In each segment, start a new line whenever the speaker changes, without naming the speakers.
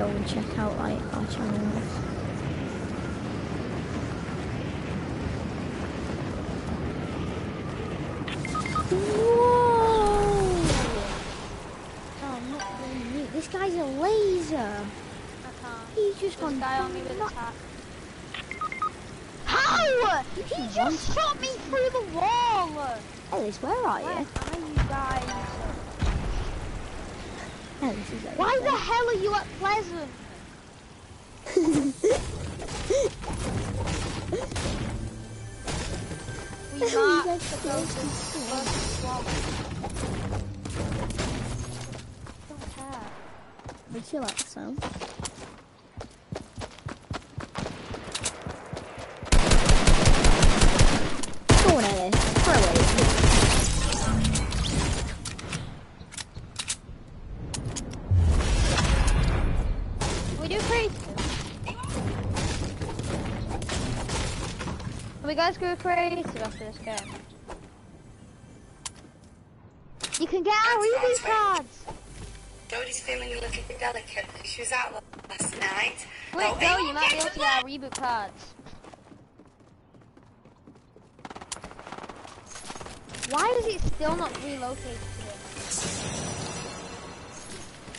go and check out like our channels. Whoa! Oh, I'm not doing mute. This guy's a laser.
Uh-huh.
He's just gone
on me with a
nuts.
tap. How? He just shot me through the wall.
Ellis, where are
Where
you?
are you guys?
Is
Why the hell are you at Pleasant? We
at
the closest
School.
Don't care.
Would you like some?
Can we guys go creative after this game? You can get our reboot cards.
Jodie's feeling a little bit delicate. She was out last night.
Wait,
Oh,
no, you might be able to
to
get our reboot cards. Why is it still not relocated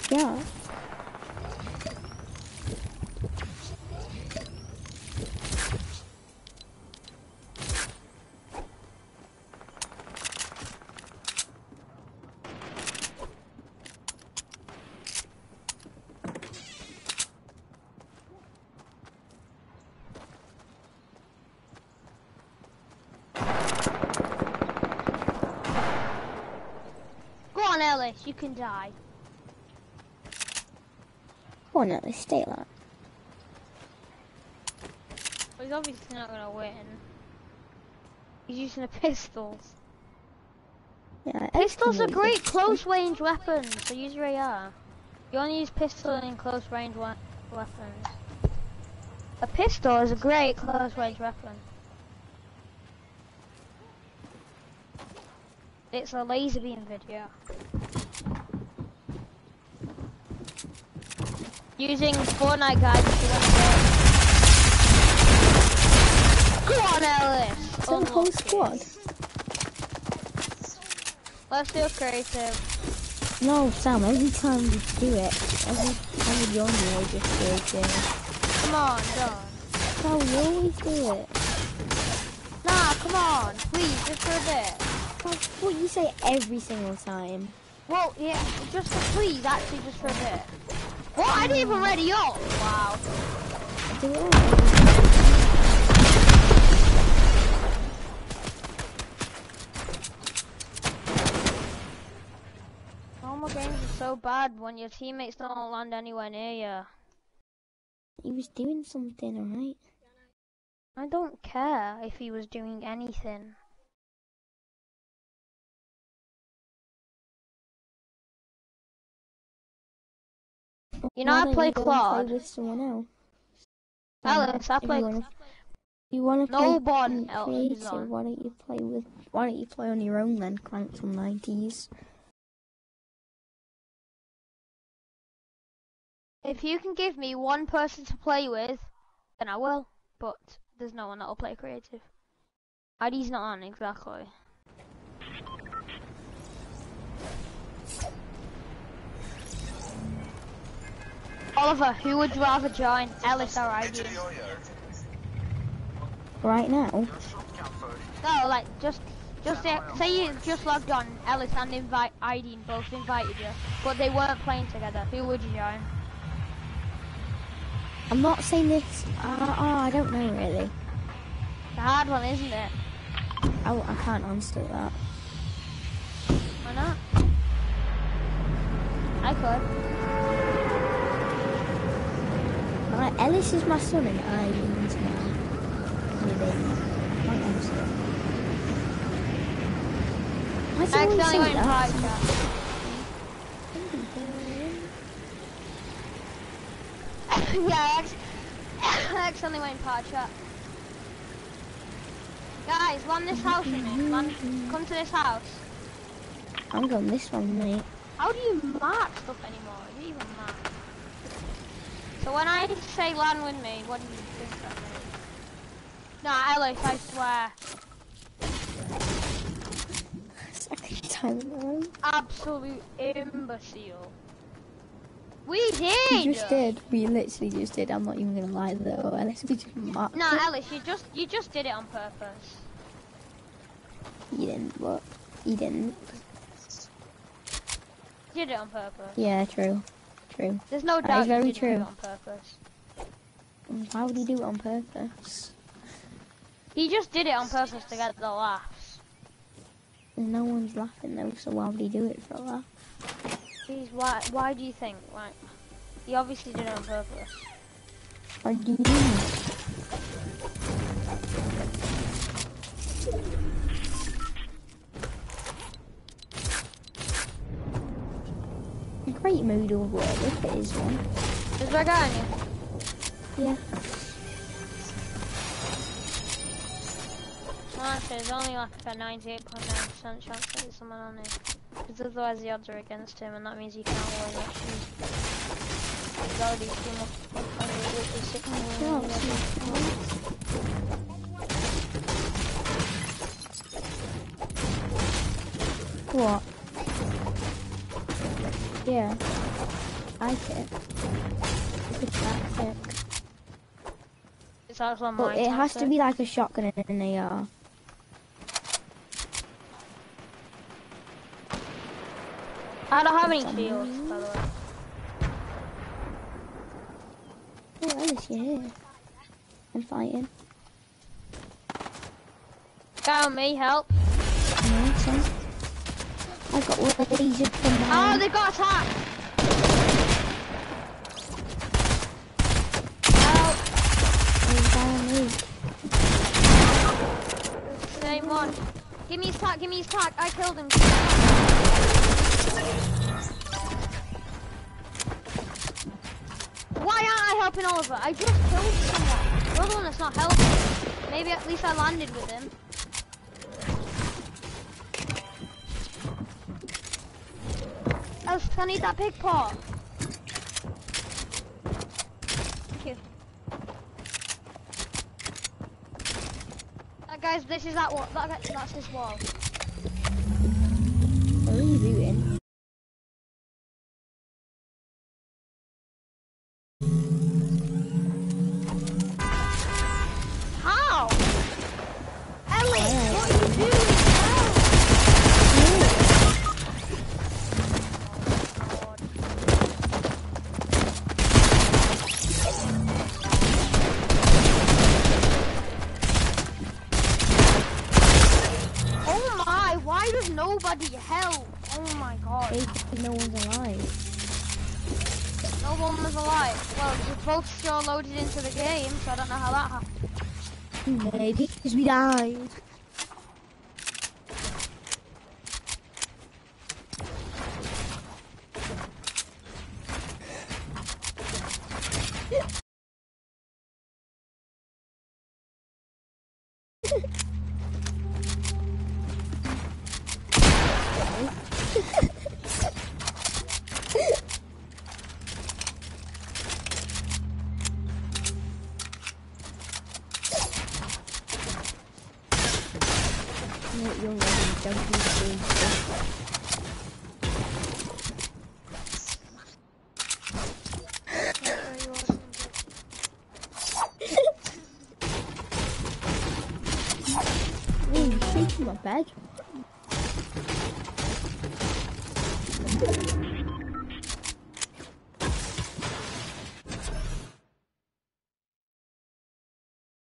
to it?
Yeah.
Go on, Ellis, you can die.
Go on, Ellis. Stay like.
Well, he's obviously not gonna win. He's using a pistols.
Yeah,
Pistols are great close range weapons, so use your AR. You only use pistol in close range we- weapons. A pistol is a great close range weapon. It's a laser beam video. Using Fortnite guide if you want to go. On, Ellis!
Is that oh, the whole squad?
Let's do a creative.
No, Sam. Every time you do it, every time you join me, I just do it.
Come on, don't.
That's we always do it.
Nah, come on, please, just for a bit.
That's what you say every single time.
Well, yeah, just for please, actually, just for a bit. Well, I didn't even ready up. Wow.
I do it all every
Normal games are so bad when your teammates don't land anywhere near you.
He was doing something, alright?
I don't care if he was doing anything. You know,
Why
I play
you go and
Claude.
Play with someone else.
Alex, I play.
You wanna, wanna
No
play
one else
creative. Why don't you play with? Why don't you play on your own then? Crank some nineties.
If you can give me one person to play with, then I will. But there's no one that'll play creative. ID's not on exactly. Oliver, who would you rather join? Ellis or ID?
Right now,
No, like just, just say, say you just logged on. Ellis and invite ID both invited you, but they weren't playing together. Who would you join?
I'm not saying this. Uh, oh, I don't know really.
It's a hard one, isn't it?
Oh, I can't answer that.
Why not? I could.
Ellis is my son and Ireland's my can't answer. Why do
I
you
accidentally went in
that?
yeah, I, acc- I accidentally went in party chat. Guys, land this house with me. Land, come to this house.
I'm going this one, mate.
How do you mark stuff anymore? You don't even mark. So when I say land with me, what do you think that means? No, Alice, I swear.
Second time.
Absolute imbecile. We
We
did!
just did. We literally just did. I'm not even gonna lie though. Unless we just marked
No,
it.
Alice, you just you just did it on purpose.
You didn't. What? You didn't.
You did it on purpose.
Yeah, true. True.
There's no doubt
is
you
very
do it
true.
on purpose.
Mm, why would he do it on purpose?
He just did it on purpose to get the laughs.
No one's laughing though, so why would he do it for a laugh?
Please, why why do you think? Like, he obviously did it on purpose.
What do you mean? Great mood or word if it is one.
Is there a guy?
Yeah.
Well, actually, there's only like a 98.9% chance that there's someone on him. Because otherwise the odds are against him, and that means he can't win. He's already too much. Is six
What? Yeah. I it. It's a tactic. But
my
it has to be like a shotgun and an AR.
I don't have any shields, by the way.
Oh, Alice, you're here. I'm fighting.
On me, help.
No. I got lasered from
Oh, they got attacked! Help!
There's a guy on.
Same one. Give me his tack, give me his tack. I killed him. Why aren't I helping Oliver? I just killed someone. The other one that's not helping. Maybe at least I landed with him. I need that pig paw. Thank you. Uh, guys, this is that wall. That, that's his wall.
What are you doing?
We
died.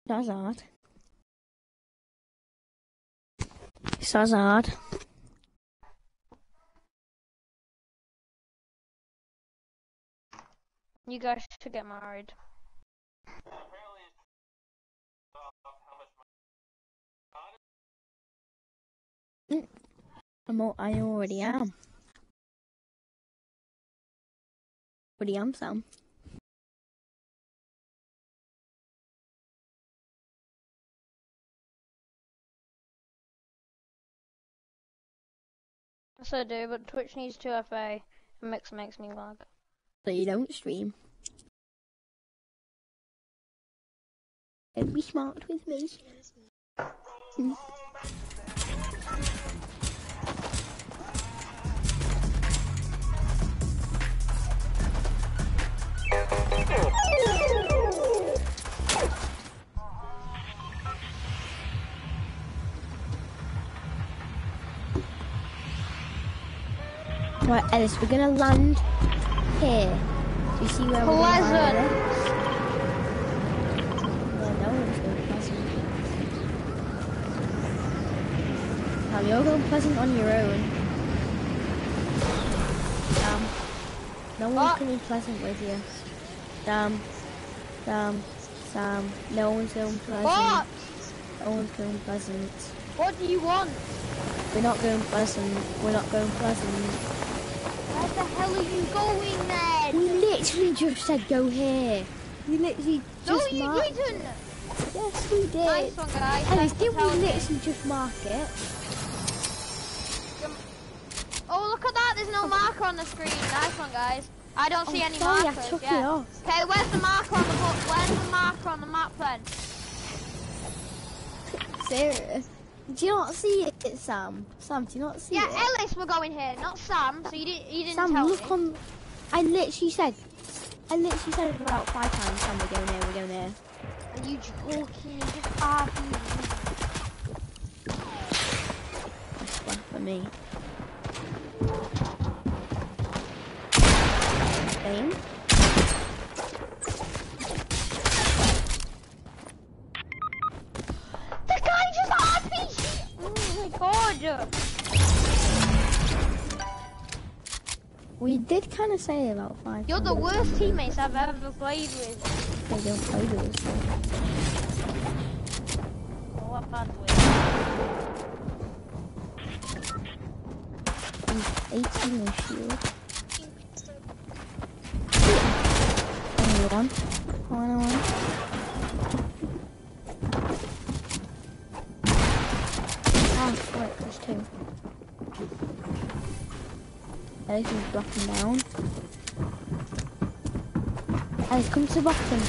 That's hard. That's hard.
You guys should get married.
I'm al- I already am. Already am, Sam.
Yes, I do, but Twitch needs 2FA, and Mix makes me lag.
So you don't stream. Don't be smart with me. Hmm. Right, Ellis, we're gonna land here. Do you see where we're gonna
Pleasant.
No one's going pleasant. Now you're going pleasant on your own. Damn. No one's ah.
What?
going pleasant with you. Damn. Damn. Sam. No one's going pleasant.
What?
No one's going pleasant.
What do you want?
We're not going pleasant. We're not going pleasant.
Where the hell are you going then?
We literally just said go here. We literally just
No,
you
didn't.
Yes, we did.
Nice one, guys.
Ellis,
Thanks for
did we
telling me.
literally just mark it?
Oh, look at that. There's no oh. marker on the screen. Nice one, guys. I don't oh, see
Oh,
any
sorry, I
markers.
took
yeah.
it off.
Okay, where's the marker on the book? Where's the marker on the map then?
Serious? Do you not see it, Sam? Sam, do you not see
Yeah,
it?
Yeah, Ellis, we're going here, not Sam. So you didn't, you didn't
Sam,
tell
look
me.
on. I literally said. I literally said it about five times. Sam, we're going there. We're going there.
Are you joking? Just arguing.
That's one for me. Aim.
Oh.
We did kind of say about five.
You're the worst teammates I've ever played with.
They don't play with us.
Oh, what bad way.
He's 18 in shield. Only one. One oh one. There's two. Everything's dropping down. Alice, come to the bottom.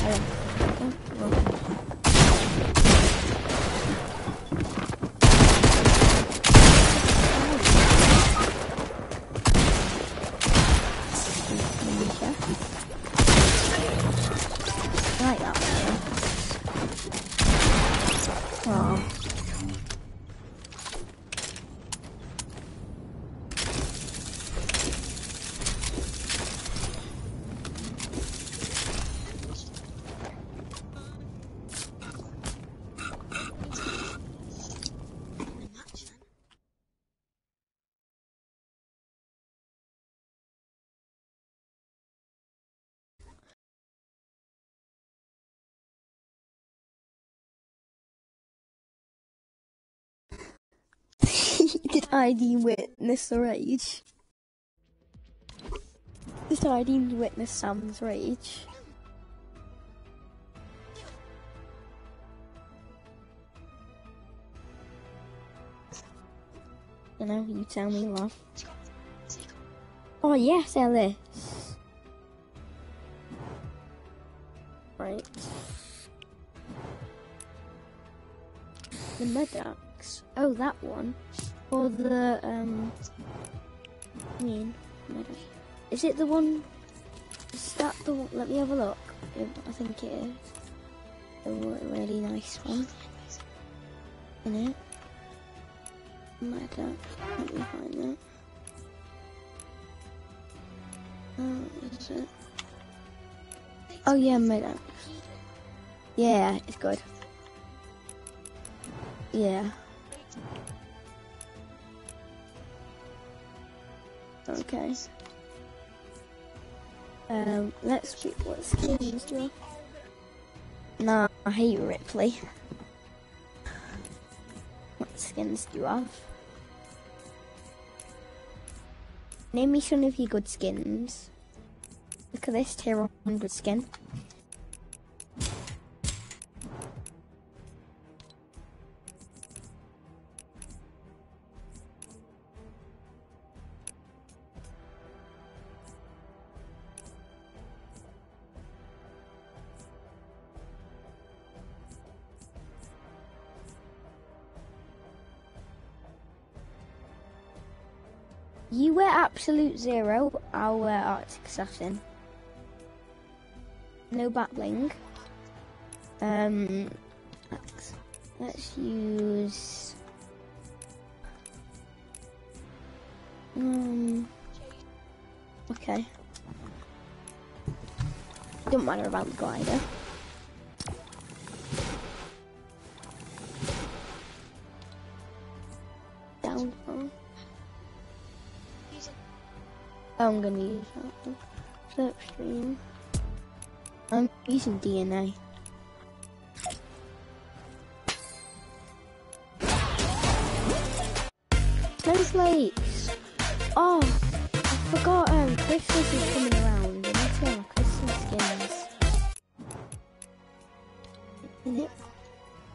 ID witness the rage? I Did ID witness Sam's rage? You know, you tell me, love. Oh yes, Ellis. Right. The Medax. Oh, that one. Or the um. I mean, Is it the one? Is that the one? Let me have a look. I think it is. A really nice one. In it. Medax. Let me find that. Oh, is it? Oh yeah, Medax. Yeah, it's good. Yeah. Okay. Um, let's see what skins do. Nah, I hate Ripley. What skins do you have? Name me some of your good skins. Look at this tier 100 skin. Absolute Zero, I'll wear Arctic Assassin. No back bling. Um, let's, let's use. Um. Okay. Don't matter about the glider. I'm gonna use that one. Slipstream. I'm using DNA. Snowflakes! Oh, I forgot um, Christmas is coming around. I need to get my Christmas skins.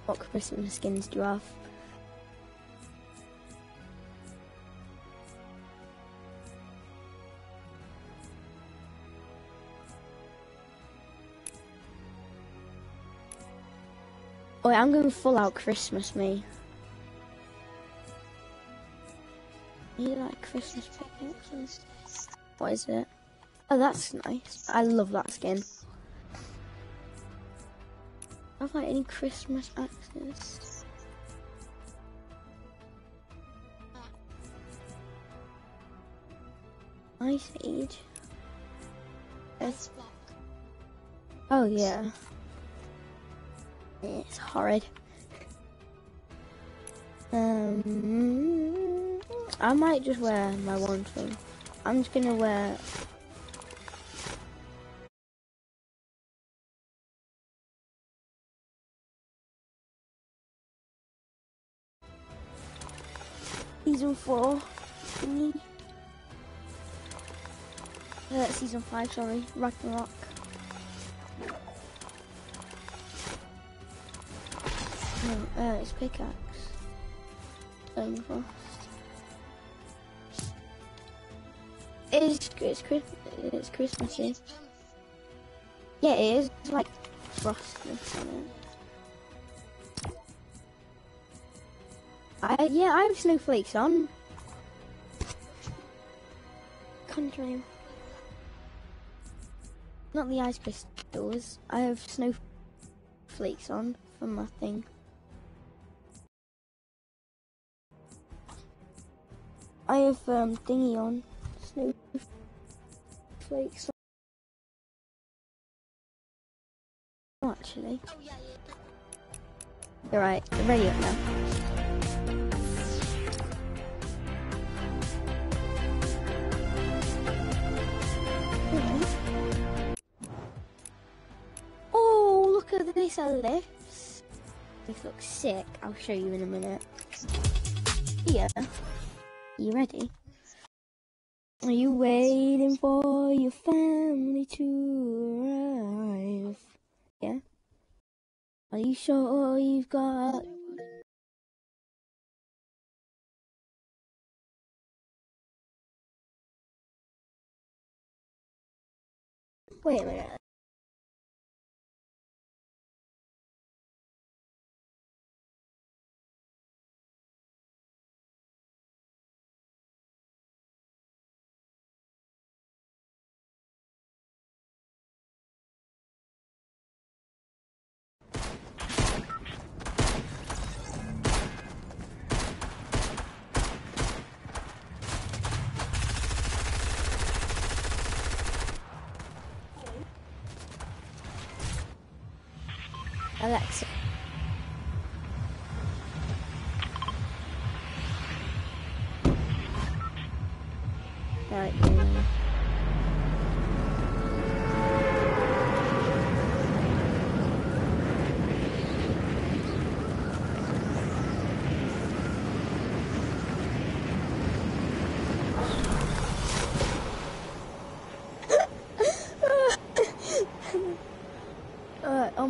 What Christmas skins do you have? Going full out Christmas, me. You like Christmas picnics? What is it? Oh, that's nice. I love that skin. Have like any Christmas axes? Ice Age. It's Oh yeah. It's horrid. Um, I might just wear my one thing. I'm just gonna wear. Season four. thingy. Uh, season five, sorry, Ragnarok. No, uh, it's pickaxe. Flame frost. It's it's Chris it's Christmassy. Yeah, it is. It's like frostness on it. I yeah, I have snowflakes on. Conjuring. Not the ice crystals. I have snowflakes on from my thing. I have um thingy on. Snowflakes on. Actually. You're right, ready up now. Oh, look at this lifts. This looks sick. I'll show you in a minute. Yeah. You ready? Are you waiting for your family to arrive? Yeah. Are you sure you've got? Wait a minute.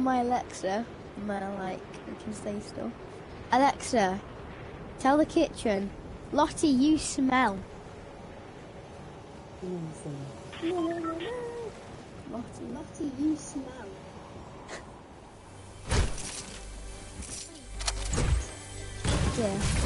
My Alexa, my like, I can say stuff. Alexa, tell the kitchen, Lottie, you smell. Lottie, Lottie, you smell. yeah.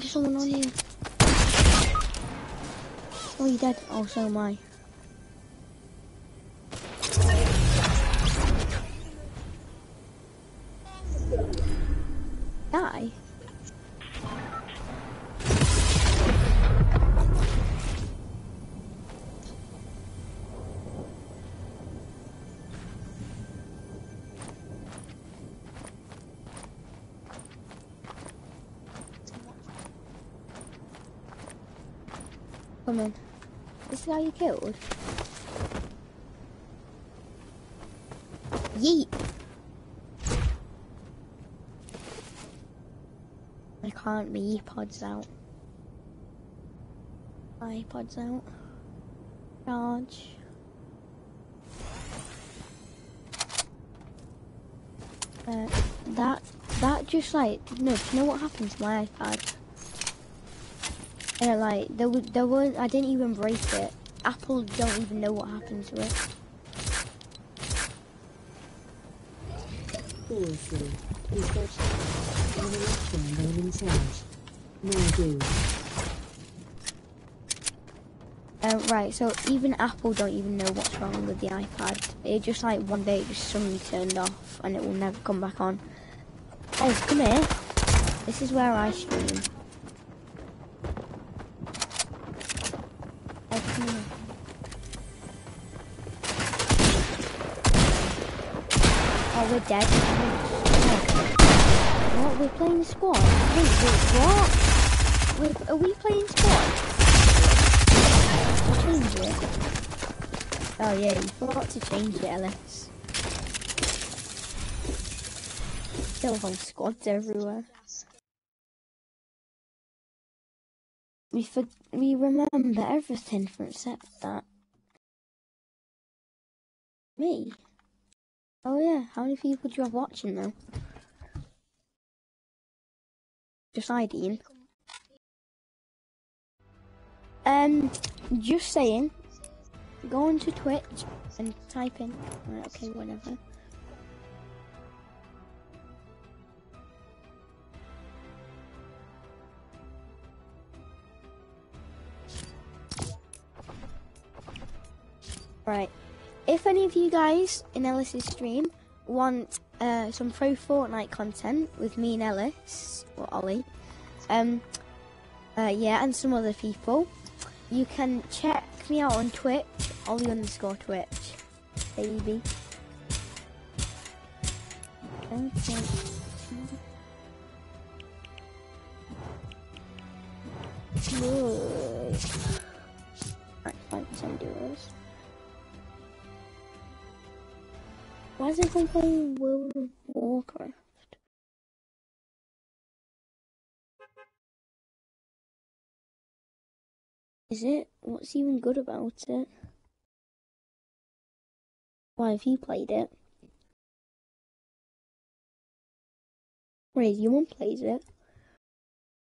There's someone on you. Oh, you dead? Oh, so am I. killed? Yeet! I can't, my earpods out. iPod's out. Charge. Uh, that, that just like, no, you know what happened to my iPad? And like, there was, there was, I didn't even break it. Apple don't even know what happened to it.
Awful. He's got an election charge. Now do.
Uh, right, so even Apple don't even know what's wrong with the iPad. It just like one day it just suddenly turned off and it will never come back on. Oh, come here. This is where I stream. Oh, come here. Oh, we're dead. What? We're playing squad? Wait, wait, what? Wait, are we playing squad? Change it. Oh yeah, you forgot to change it, Ellis. Still have squads everywhere. We for we remember everything except that. Me? Oh yeah, how many people do you have watching though? Just. Um, just saying. Go onto Twitch and type in. Right, okay, whatever. Right. If any of you guys in Ellis's stream want uh, some pro Fortnite content with me and Ellis or Ollie, um, uh, yeah, and some other people, you can check me out on Twitch, Ollie underscore Twitch, baby. Okay. Good. Five percent duos. Why is everyone playing World of Warcraft? Is it? What's even good about it? Why have you played it? Wait, your mum plays it?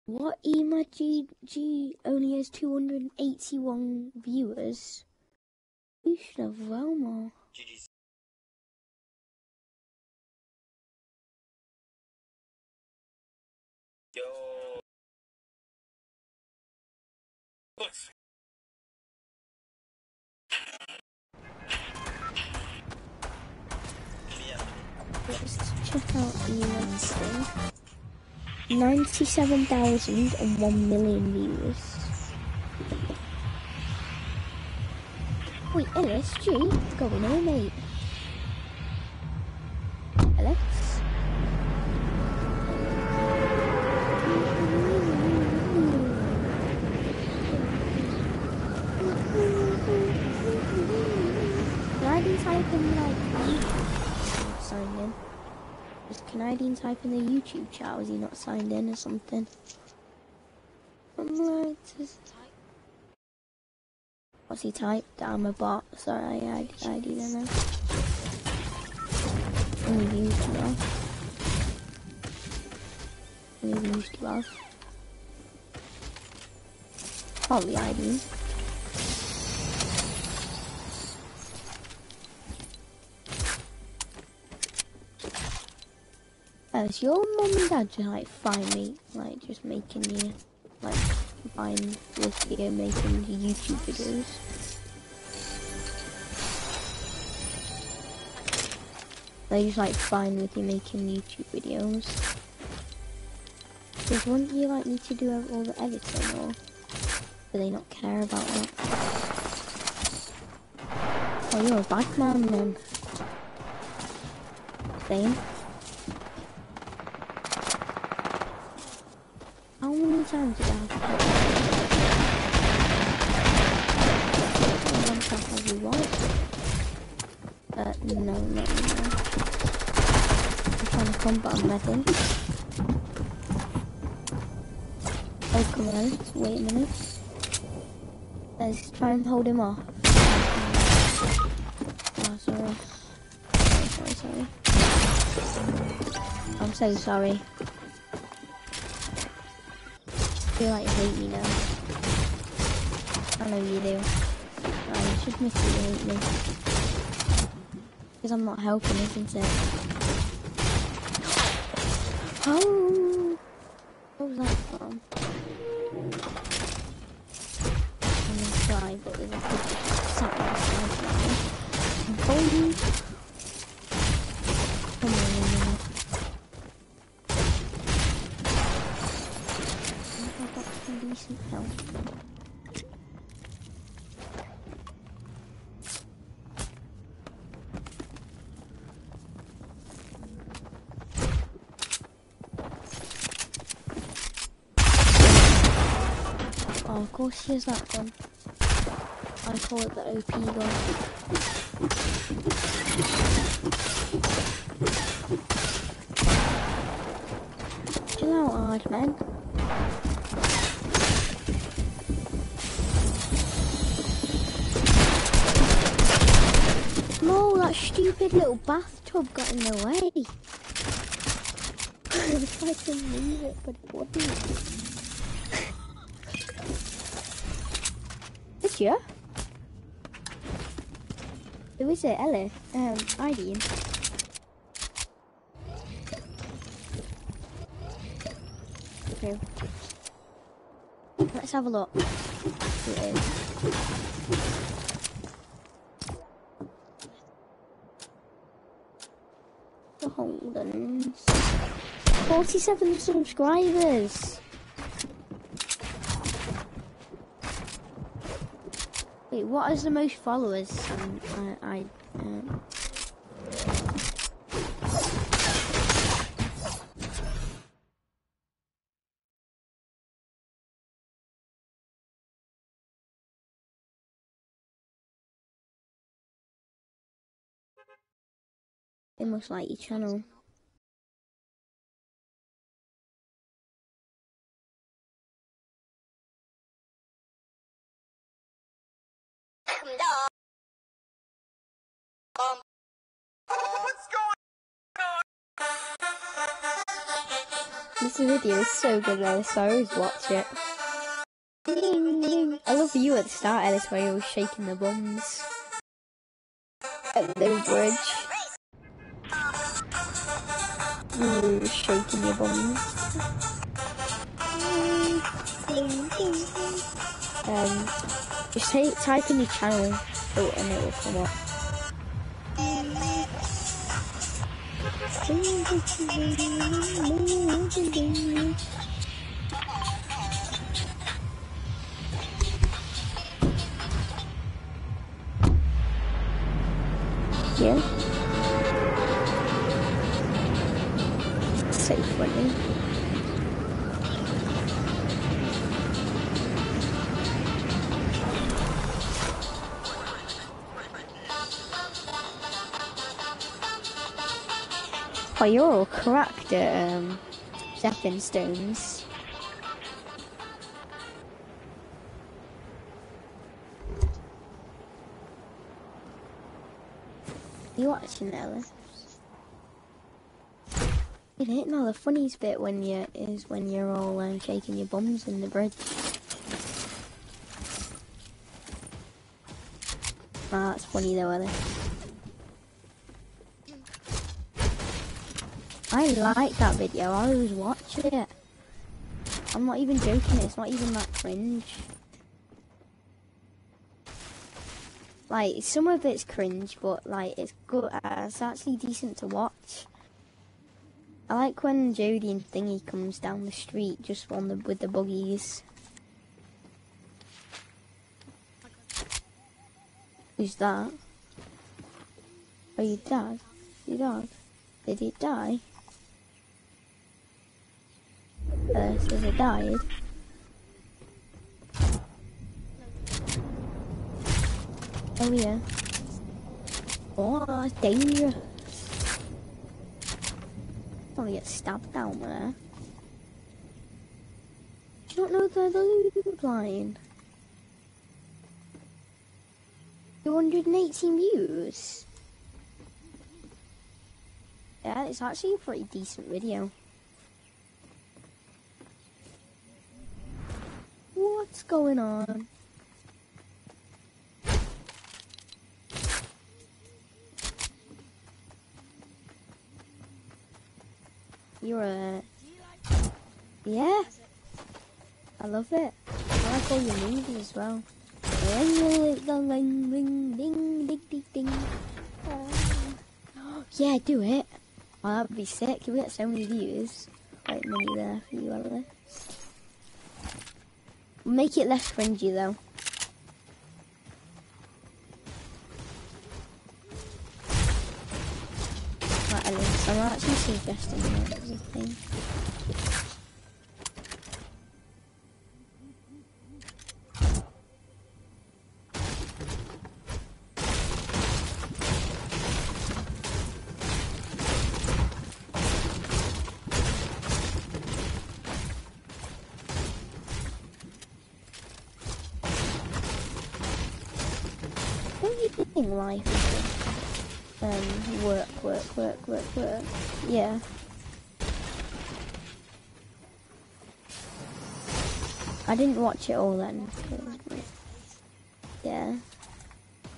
What Ema GG only has 281 viewers? You should have well more. Let's check out Ema's thing. 97,001 million viewers. Wait, Ellis, G, what's going on, mate? In like YouTube signed in. Is Canadian type in the YouTube chat? Was he not signed in or something? Just... What's he typed? I'm a bot. Sorry, I, I didn't know. Only YouTube. we even used to have. Probably I do. Oh, your mum and dad just like fine me, like just making you, like fine with you making YouTube videos? They just like fine with you making YouTube videos. Because wouldn't you like need to do all the editing or do they not care about that? Oh, you're a bad man then. Same. How many times did I have to Oh, one tap every one. Uh, no, no, no. I'm trying to combat method. Oh, come on, wait a minute. Let's try and hold him off. Oh, sorry. Sorry, sorry, sorry. I'm so sorry. I feel like you hate me now. I know you do. I should that you hate me. Because I'm not helping, isn't it? Oh! What was that some health. Oh, of course, here's that one. I call it the OP gun. Chill out, hard man. Stupid little bathtub got in the way. I tried to move it, but it wouldn't. Did you? Who is it? Ellie? Um, Irene. Okay. Let's have a look. Who it is. The Holdens. 47 subscribers. Wait, what is the most followers? Um, I, I um, they must like your channel. This video is so good, Ellis, I always watch it. I love you at the start, Ellis, where you're shaking the bums. At the bridge. Were shaking your bums. Um, just type, in your channel and it will come up. Yeah. So funny. Oh, you're all cracked at um, stepping stones. You watching Ellis? It ain't no the funniest bit when you is when you're all um, shaking your bums in the bridge. Ah, that's funny though, it? I like that video. I was watching it. I'm not even joking. It's not even that cringe. Like some of it's cringe, but like it's good. Uh, it's actually decent to watch. I like when Jodie and Thingy comes down the street just on the with the buggies. Who's that? Oh, your dad? Your dog? Did he die? Says it died. Oh yeah. Oh, it's dangerous. Don't get stabbed down there. You don't know the loot line. 218 views. Yeah, it's actually a pretty decent video. What's going on? You're a... Yeah. I love it. I like all your moves as well. Ding, ding, ding, ding, ding, ding, ding, ding. Yeah, do it. Oh, that'd be sick. You get so many views. Like money there for you, Alice. Make it less cringy though. Right, I'm actually suggesting that as a thing. Work, work, work. Yeah. I didn't watch it all then. Yeah.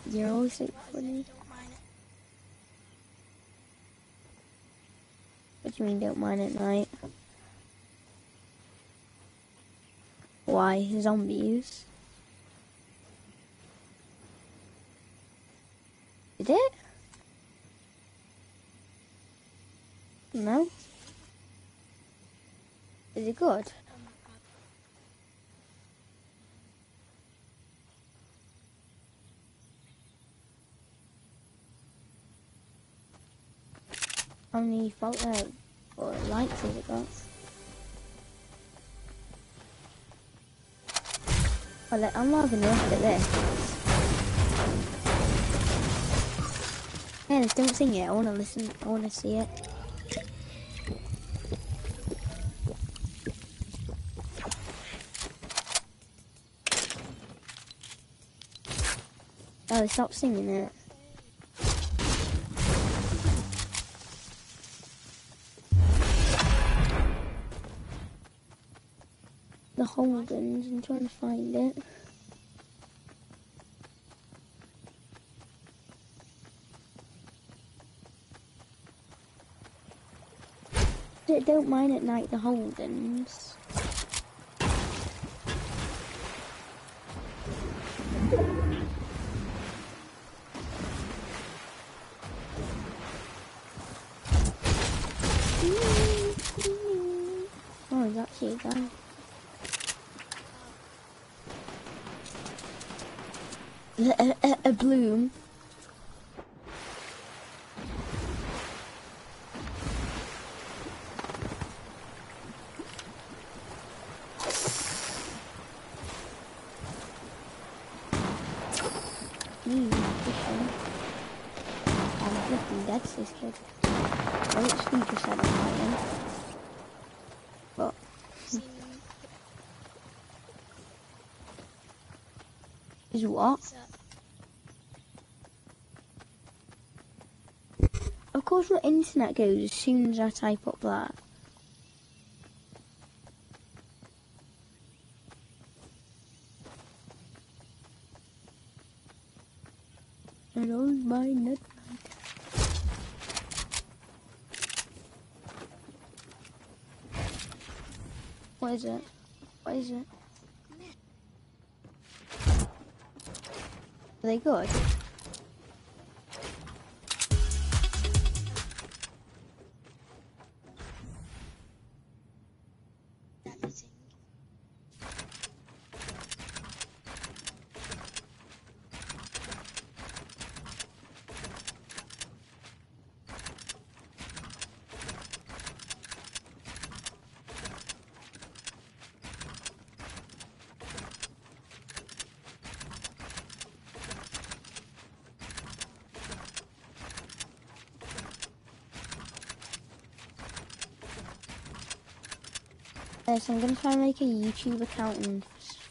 You're always so funny. What do you mean don't mind at night? Why? Zombies? Did it? No? Is it good? How many photo or likes has it got? Oh, well, I'm not having a look at this. Yeah, just don't sing it. I want to listen. I want to see it. Oh, stop singing it. The Holdens. I'm trying to find it. Don't- mind at night the Holdens. A, a, a, a bloom. Mm, good one. I'm flipping that's this kid. I literally just had a fire. But what? Of course my internet goes as soon as I type up that. On my net. What is it? What is it? They good? So I'm gonna try and make a YouTube account and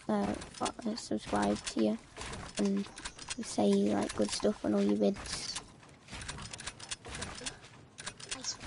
uh, uh, subscribe to you and say you like good stuff on all your vids.
Nice one.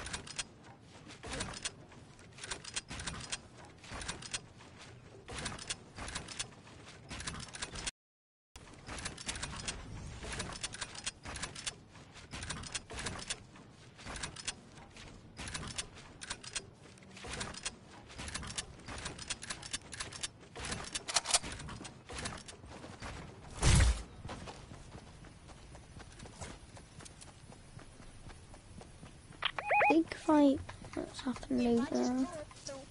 Big fight that's happened
I
over
just
there.
don't, don't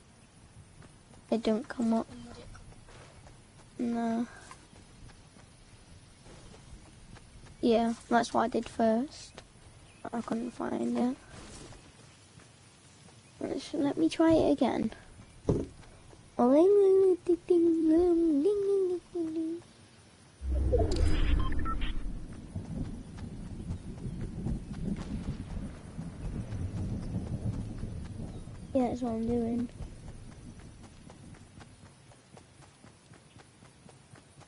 It don't come up. No. Yeah, that's what I did first. I couldn't find it. Let's, let me try it again. Yeah, that's what I'm doing.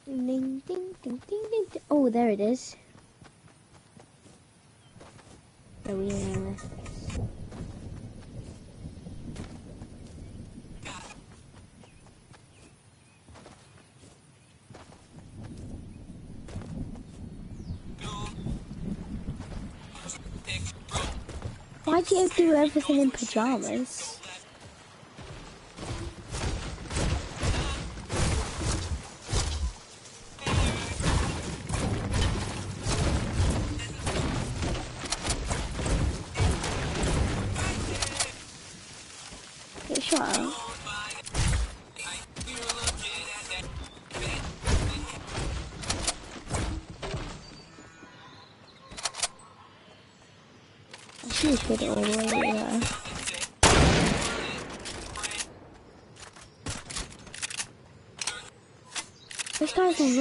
Ding, ding, ding, ding, ding, ding. Oh, there it is. Why do you do everything in pajamas?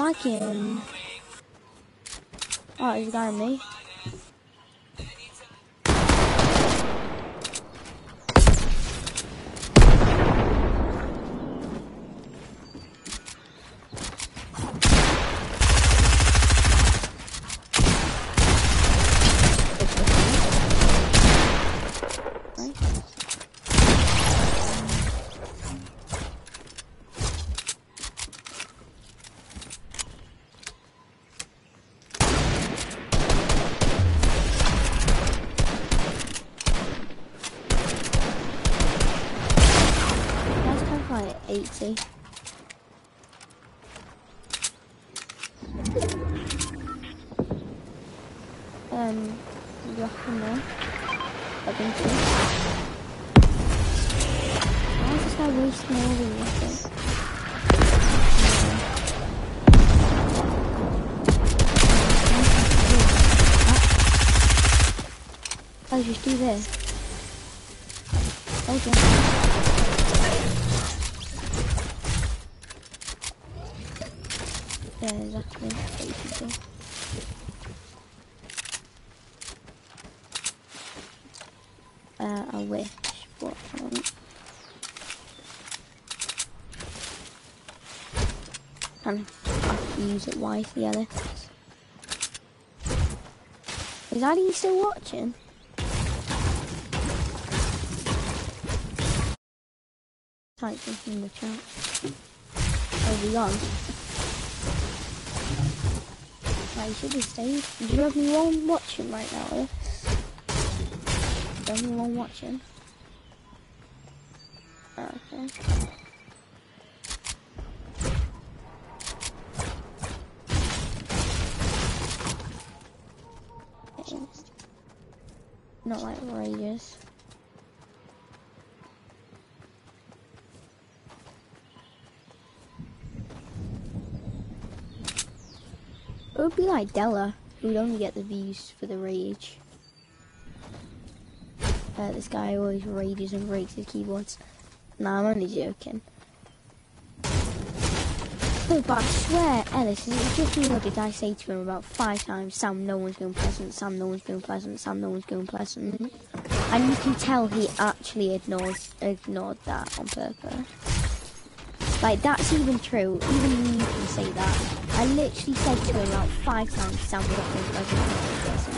Guy's lagging. Oh, guy on me. That's kind of like 80. Um, dropping there. I think so. Why is this guy wasting all the water? Oh, just do this. Okay. Yeah, exactly. Uh, I wish, but I won't. And I to use it wisely, Alice. Is Addy still watching? Type something in the chat. Oh, we on? Right, you should have stayed. Do you have anyone watching right now, Alice? Do you have anyone watching? Oh, okay. Okay. Not like rages. It would be like Della, who would only get the views for the rage. Uh, this guy always rages and breaks his keyboards. Nah, I'm only joking. No, but I swear, Ellis, is it just me or did I say to him about five times, Sam, no one's going pleasant, Sam, no one's going pleasant, Sam, no one's going pleasant? And you can tell he actually ignores, ignored that on purpose. Like, that's even true. Even you can say that. I literally said to him like five times, Sam, we're not going going pleasant.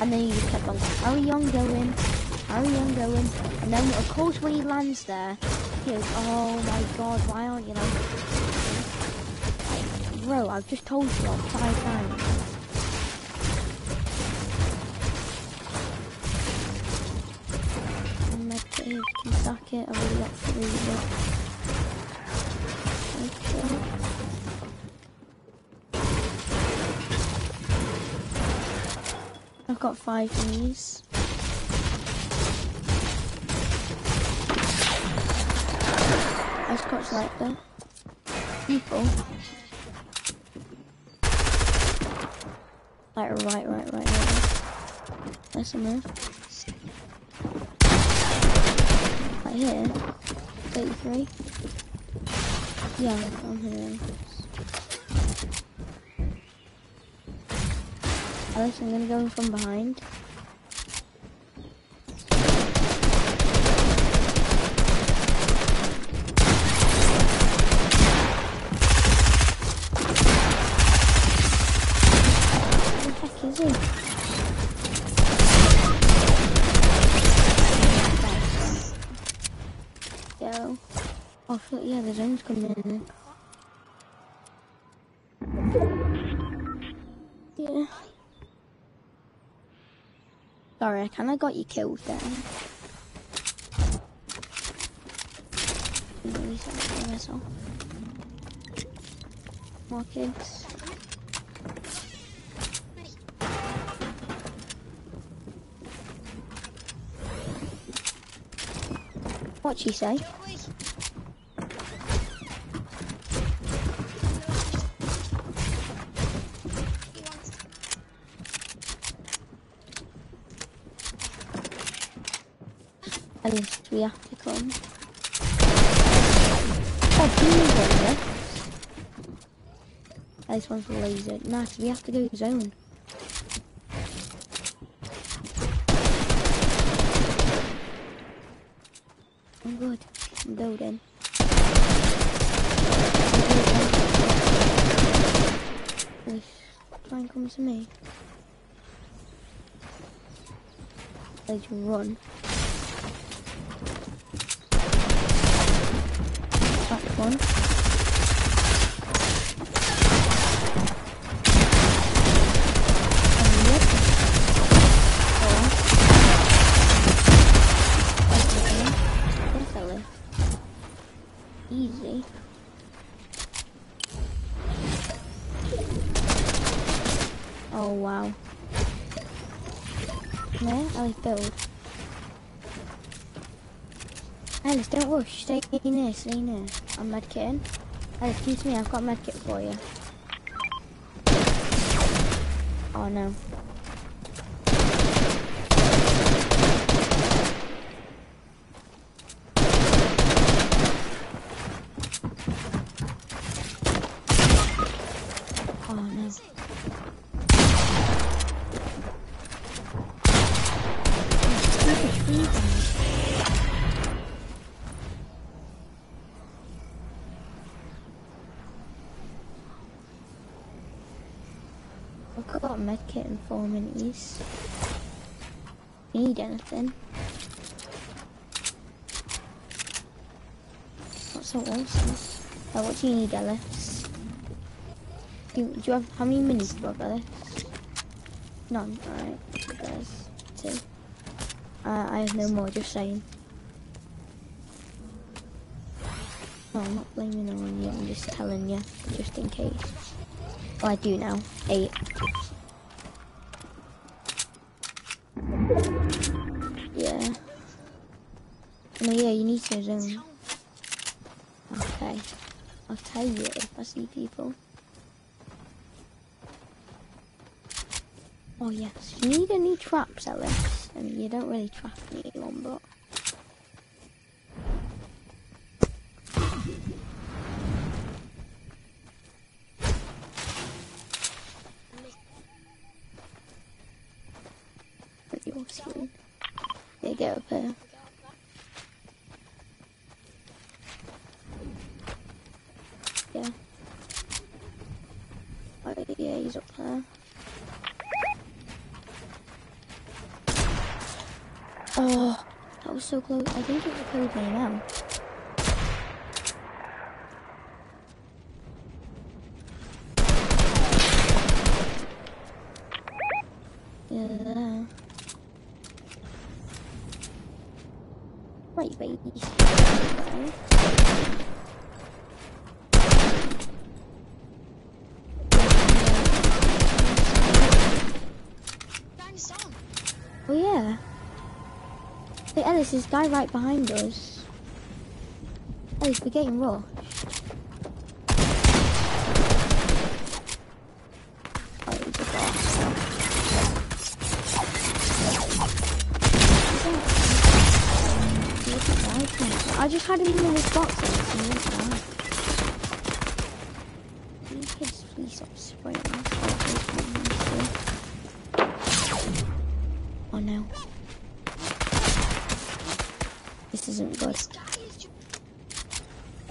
And then he just kept on, going, hurry on going, hurry on going. And then, of course, when he lands there, he goes, oh my god, why aren't you like... Bro, I've just told you like five times. Suck it, I've already got three. Okay. Got five these. I scotch like the people. Like right, right, right, right. There's some move. Right here. 33. Yeah, I'm here. Alice, I'm gonna go in from behind. Go. Oh, yeah, the coming in. Yeah. Sorry, I kinda got you killed there. More kids. What'd she say? At least we have to come. Oh, bees on this. This one's a laser. Nice, we have to go to zone. I'm good. I'm building. Please, try and come to me. Let's run. One. And yep. Four. Definitely. Easy. Oh wow. Yeah, I build. Rush. Stay near, stay near. I'm medkitting. Alice, excuse me. I've got medkit for you. Oh no. I've got a medkit and four minis. Need anything? What's so awesome. Uh, what do you need, Ellis? Do, do you have, how many minis do you have, Ellis? None, alright. There's two. Uh, I have no more, just saying. No, I'm not blaming on you, I'm just telling you, just in case. Oh, I do now. Eight. Yeah. No, yeah, you need to zoom. Okay. I'll tell you if I see people. Oh yes, you need any traps, Ellis. I mean, you don't really trap anyone, but... At your screen. Yeah, get up here. Yeah. Oh, yeah, he's up there. Oh, that was so close. I think it was code name now. Yeah. there. Right, baby.
Guy's down.
Oh yeah. Ellis, this guy right behind us. Oh, we're getting rushed.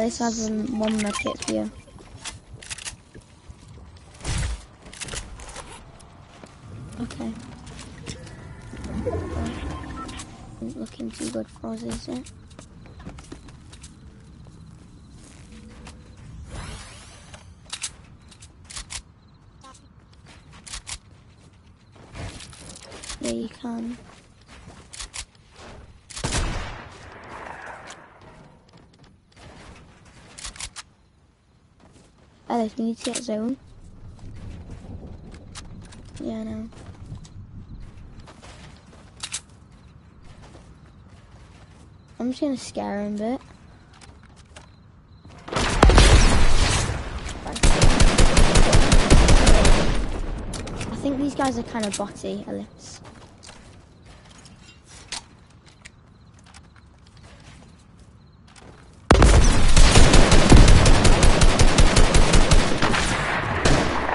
Let's have one medkit for you. Okay. Isn't looking too good for us, is it? Yeah, you can. Alice, we need to get zone. Yeah, I know. I'm just gonna scare him a bit. I think these guys are kind of botty, Alice.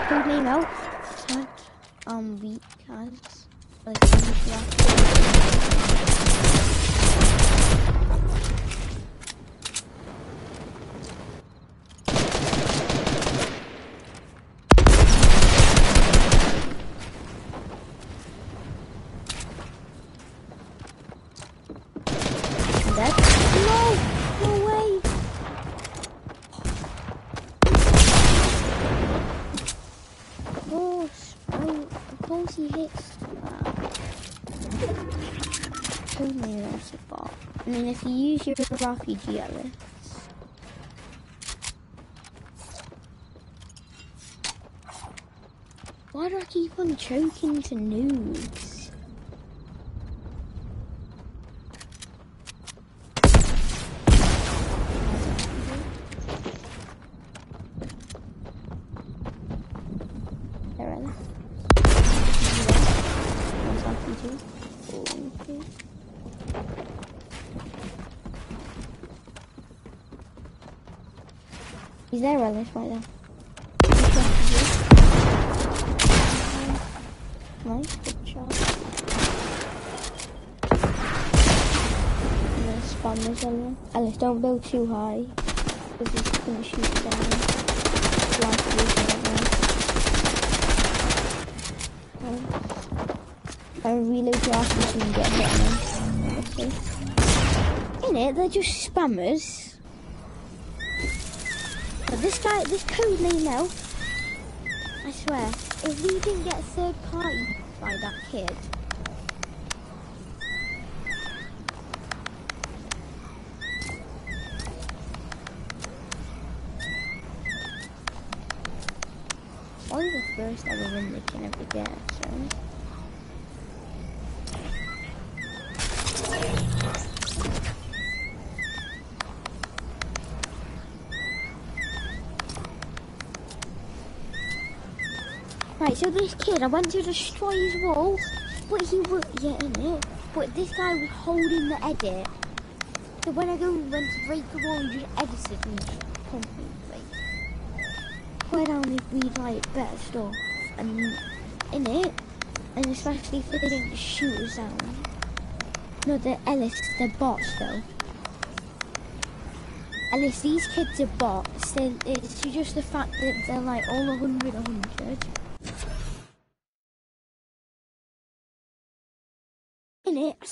Code name out. Sad. Um, weak guys. Like, yeah. I'm dead. No! No way! Of course, right? Of course he hits that. Totally that's a bot. I mean, if you use Why do I keep on choking to noobs? There, Ella. What's RPG? Okay. He's there, Ellis, right there. Nice, good shot. I'm gonna spam this. Ellis, don't build too high. Because he's gonna shoot down. I get hit. In it, they're just spammers. This code name now. I swear, if we didn't get third party by that kid. Only the first ever win they can ever get, so. Right, so this kid, I went to destroy his wall, but he was, yeah, in it. But this guy was holding the edit. So when I go went to break the wall, he just edited me completely. Why don't we like better stuff and in it, and especially if they didn't shoot us down. No, the Ellis, the bots though. Ellis, these kids are bots. It's just the fact that they're like all 100, 100.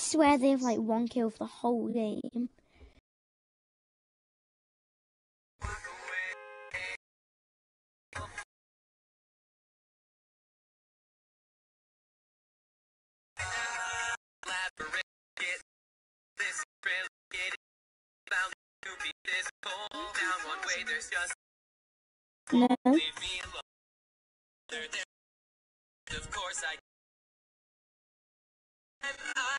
Swear they have like one kill for the whole game. No. I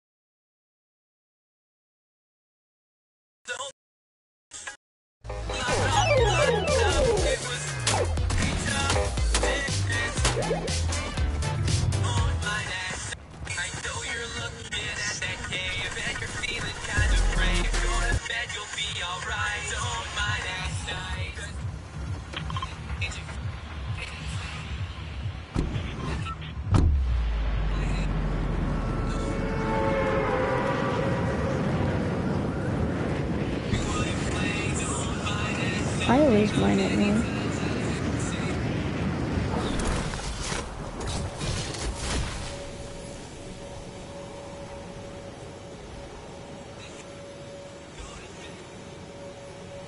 mine it now.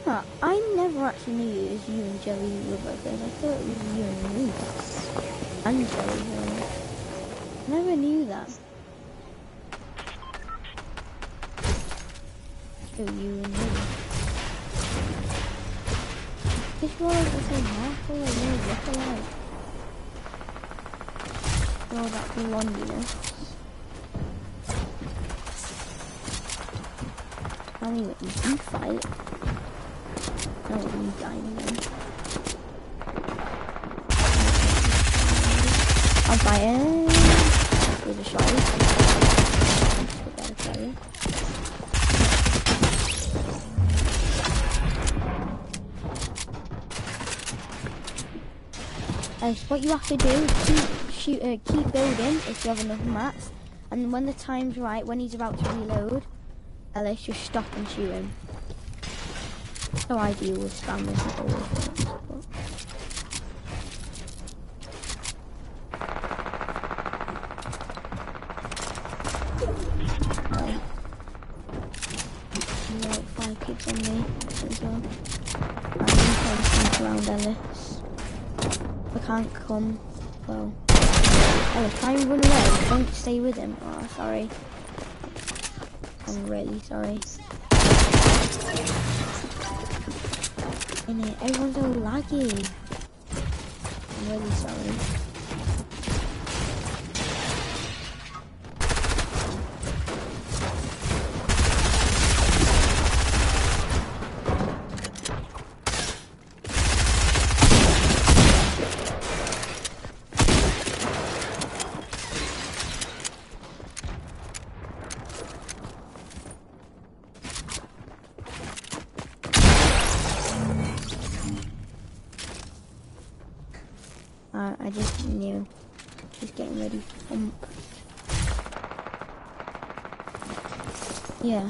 Huh, I never actually knew it was you and Jelly were brothers. I thought it was you and me. And were. Never knew that. So you and me. One is look alike? Oh, that blondiness. Anyway, you fight. Oh, you dying then. I'm fighting with a shot. So what you have to do is keep shoot, uh, keep building if you have enough mats, and when the time's right, when he's about to reload, Ellis just stop and shoot him. So I deal with spammers Well, Ellis, try and run away. Don't stay with him. Oh, sorry. I'm really sorry. And everyone's so laggy. I'm really sorry. Uh, I just knew. She's getting ready to pump. Yeah,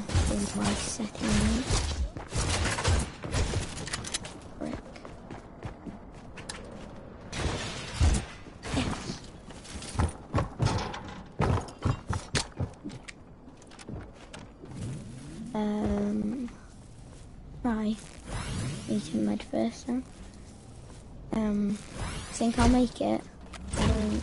Yes. Um. Right. first then. Um, think I'll make it. Um,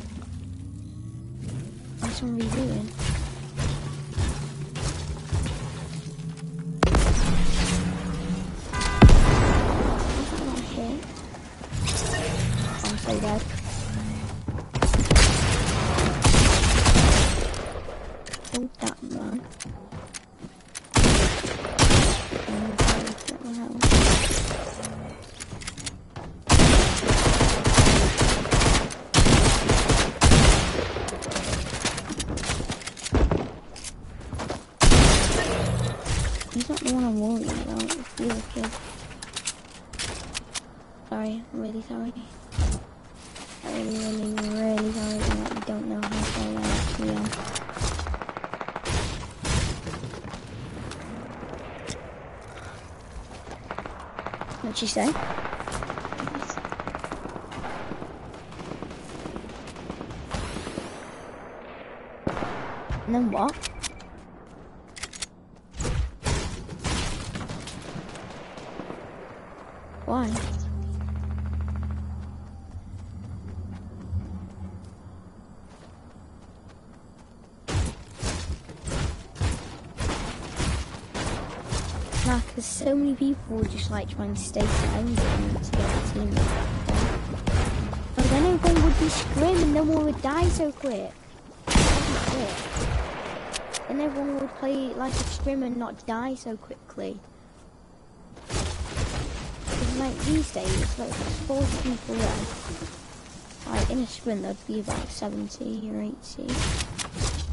she say? And then what? People just like trying to stay silent and to get the team. But then everyone would be screaming and no one would die so quick. It. And everyone would play like a scrim and not die so quickly. 'Cause, like these days, it's like there's 40 people left. Like in a sprint there'd be about 70 or 80.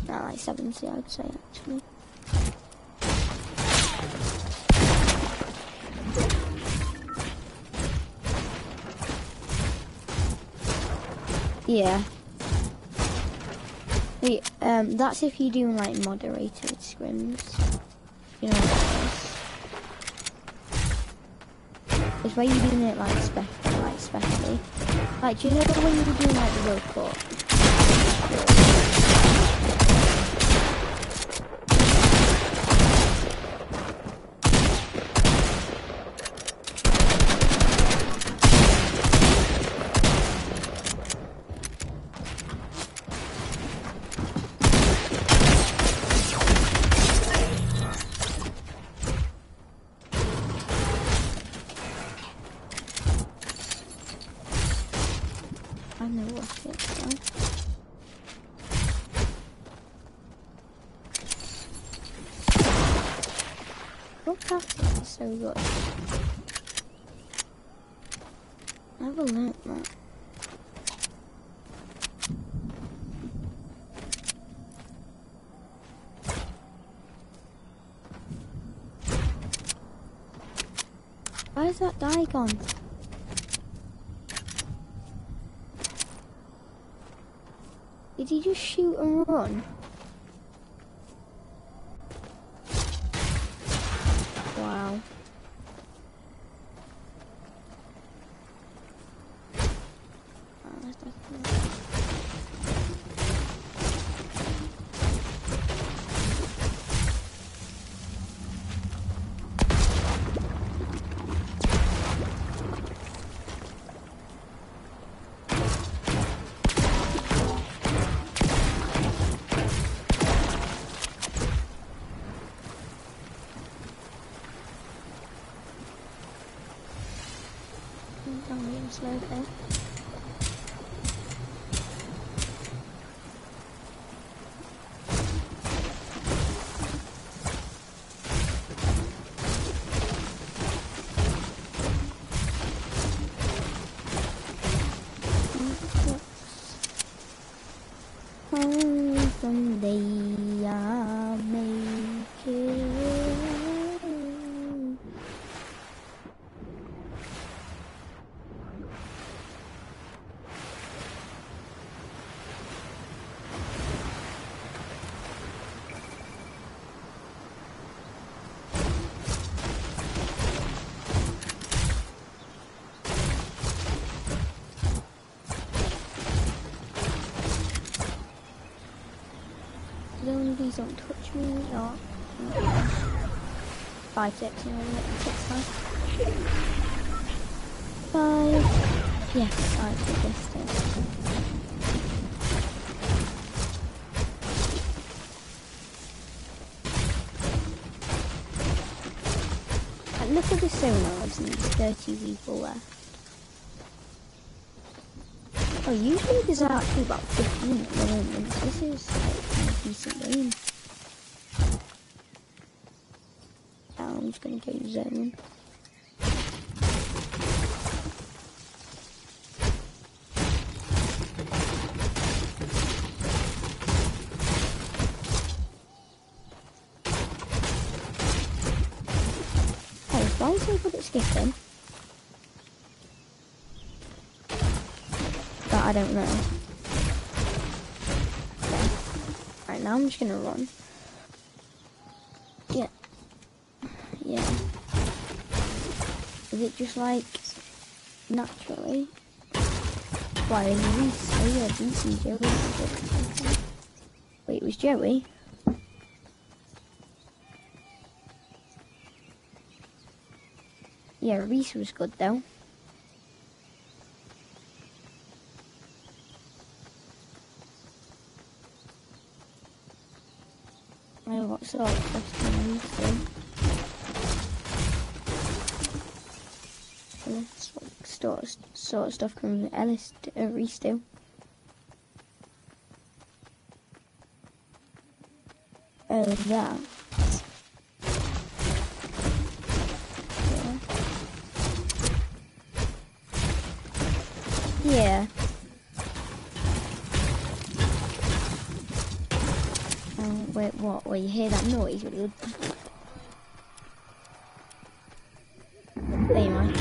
Not like 70 I'd say actually. Yeah. Wait, um, that's if you're doing like moderated scrims. You know what that is? It's where you're doing it like spe- like specially. Like, do you know when you were doing like the World Cup? I know what it's like. Look after is so good. Never learnt that. Why is daí please don't touch me. Oh. Five six, know, six times. Yes, I guessed it. Look at the sonars and there's 30 people left. Oh, usually there's actually about 15 at the moment. This is like a decent game. Now I'm just gonna go zone. Hey, why is he good at skipping? That I don't know. Okay. Right now I'm just gonna run. Yeah. Yeah. Is it just like naturally? Why is Reese? Oh yeah, and Joey. Wait, it was Joey? Yeah, Reese was good though. Can I use then? Sort of, sort of stuff can Ellis do, uh, do? Oh, that. You hear that noise? There you are.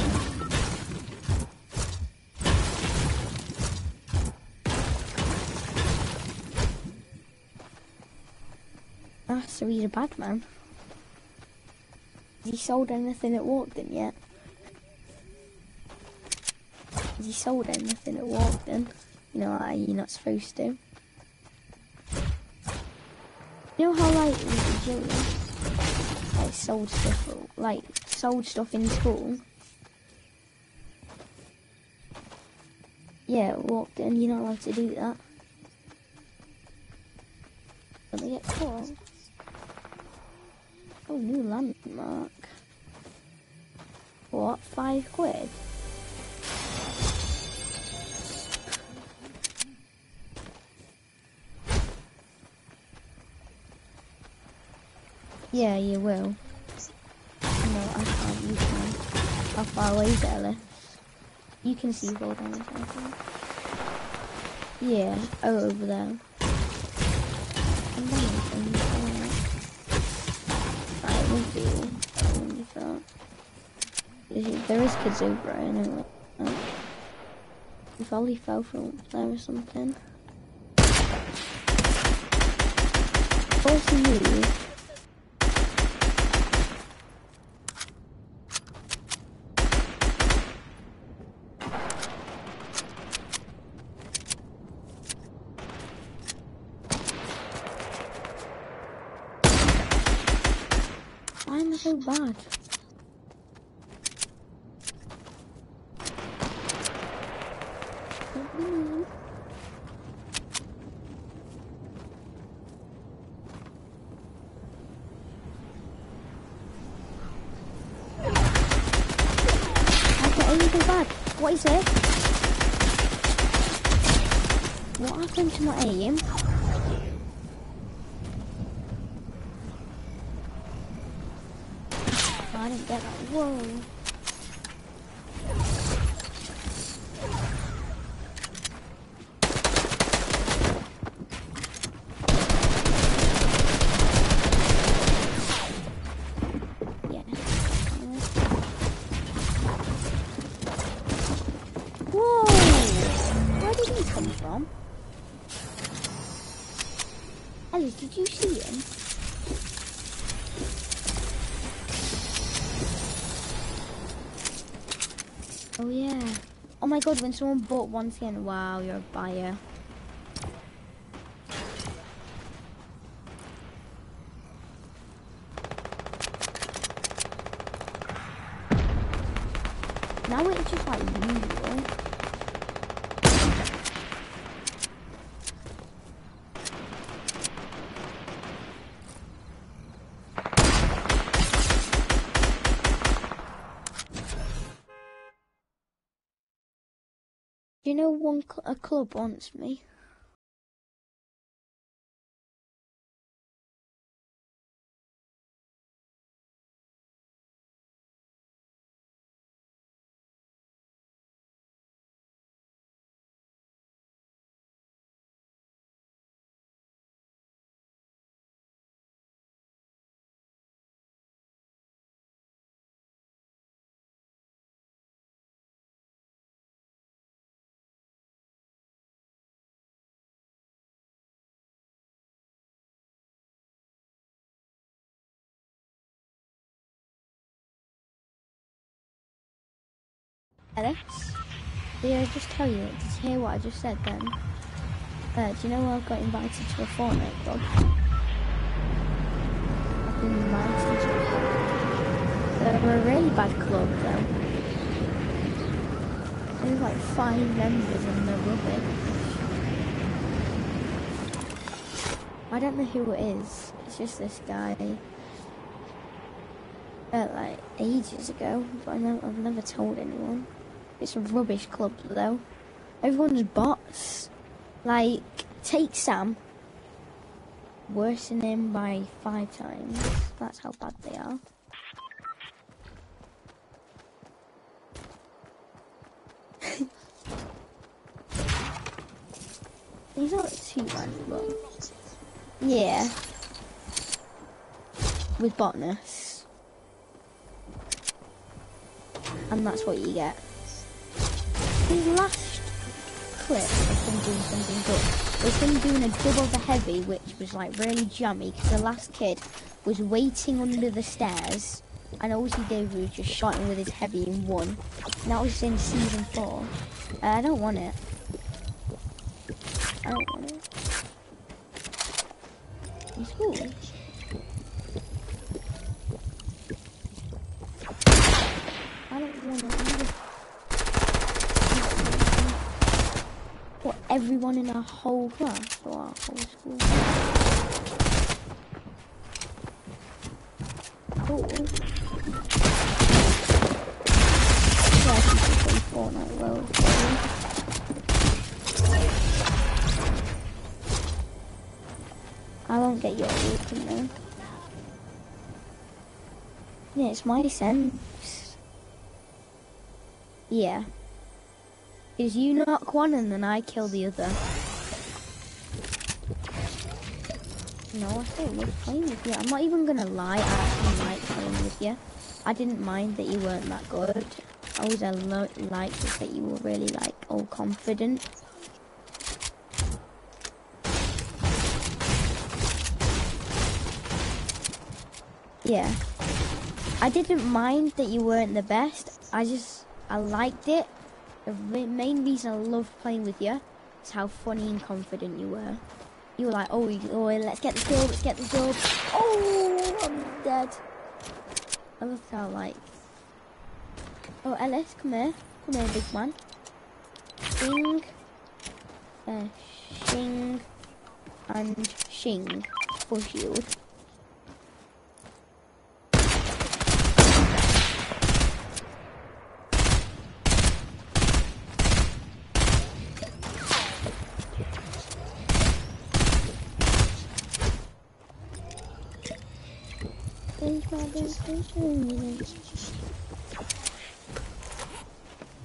Ah, so he's a bad man. Has he sold anything at Walkden yet? Has he sold anything at Walkden? You know, like, you're not supposed to. You know how like with Joey, like sold stuff, like sold stuff in school. Yeah, walked in. You're not allowed to do that. Let me get caught. Oh, new landmark. What? Five quid? Yeah, you will. No, I can't. You can. How far away is it? You can see hold on a second. Yeah. Oh, over there. Alright. Right, we'll do. I be far. There is kids over it, I that. He probably fell from there or something. What's you? Why am I so bad? Don't be mean. I get anything bad. What is it? What happened to my aim? I didn't get that. Whoa. Yeah. Whoa! Where did he come from? Ellie, did you see him? Oh yeah. God, when someone bought one skin, wow, you're a buyer. Now it's just like usual. Do you know one wants me? Alex? Yeah, just tell you. Did you hear what I just said then? Uh, do you know I got invited to a Fortnite club? I've been invited to a. They're a really bad club though. There's like five members and they're rubbish. I don't know who it is. It's just this guy. Uh, like ages ago, but I I've never told anyone. It's a rubbish club though. Everyone's bots. Like, take Sam. Worsen him by five times. That's how bad they are. He's not too bad, but yeah, with botness, and that's what you get. His last clip of him doing something good was him doing a double the heavy, which was like really jammy because the last kid was waiting under the stairs, and all he did was just shot him with his heavy and won. And that was in season four. Uh, I don't want it. I don't want it. It's cool. I don't want it either. What, everyone in our whole class or our whole school? Cool. I won't get your in there. Yeah, it's my sense. Yeah. Is you knock one and then I kill the other. No, I still love playing with you. I'm not even gonna lie, I actually like playing with you. I didn't mind that you weren't that good. I was a lo- like is that you were really like all confident. Yeah. I didn't mind that you weren't the best. I just, I liked it. The main reason I loved playing with you is how funny and confident you were. You were like, oh, oh let's get the goal, let's get the goal. Oh, I'm dead. I loved how, like, oh, Ellis, come here. Come here, big man. Shing, uh, shing, and shing for shield.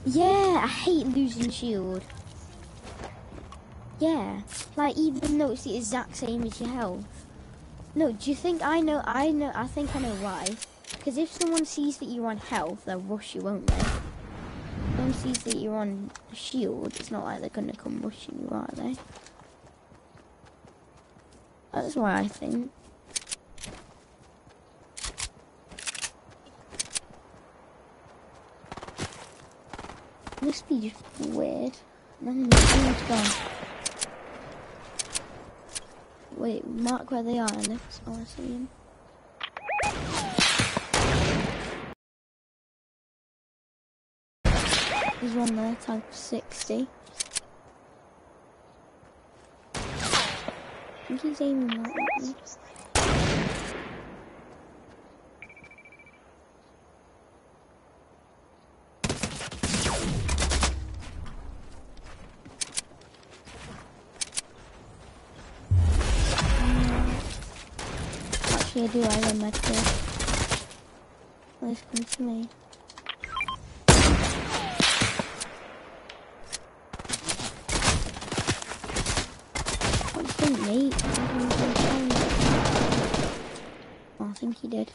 Yeah, I hate losing shield. Yeah, like even though it's the exact same as your health. No, do you think I know? I know. I think I know why. Because if someone sees that you're on health, they'll rush you, won't they? If someone sees that you're on shield, it's not like they're gonna come rushing you, are they? That's why I think. Must be just weird. Wait, mark where they are, Alex. I want to see them. There's one there, type 60. I think he's aiming at me. I do. I a med kit. To me. What do you think, mate? Oh, I think he did.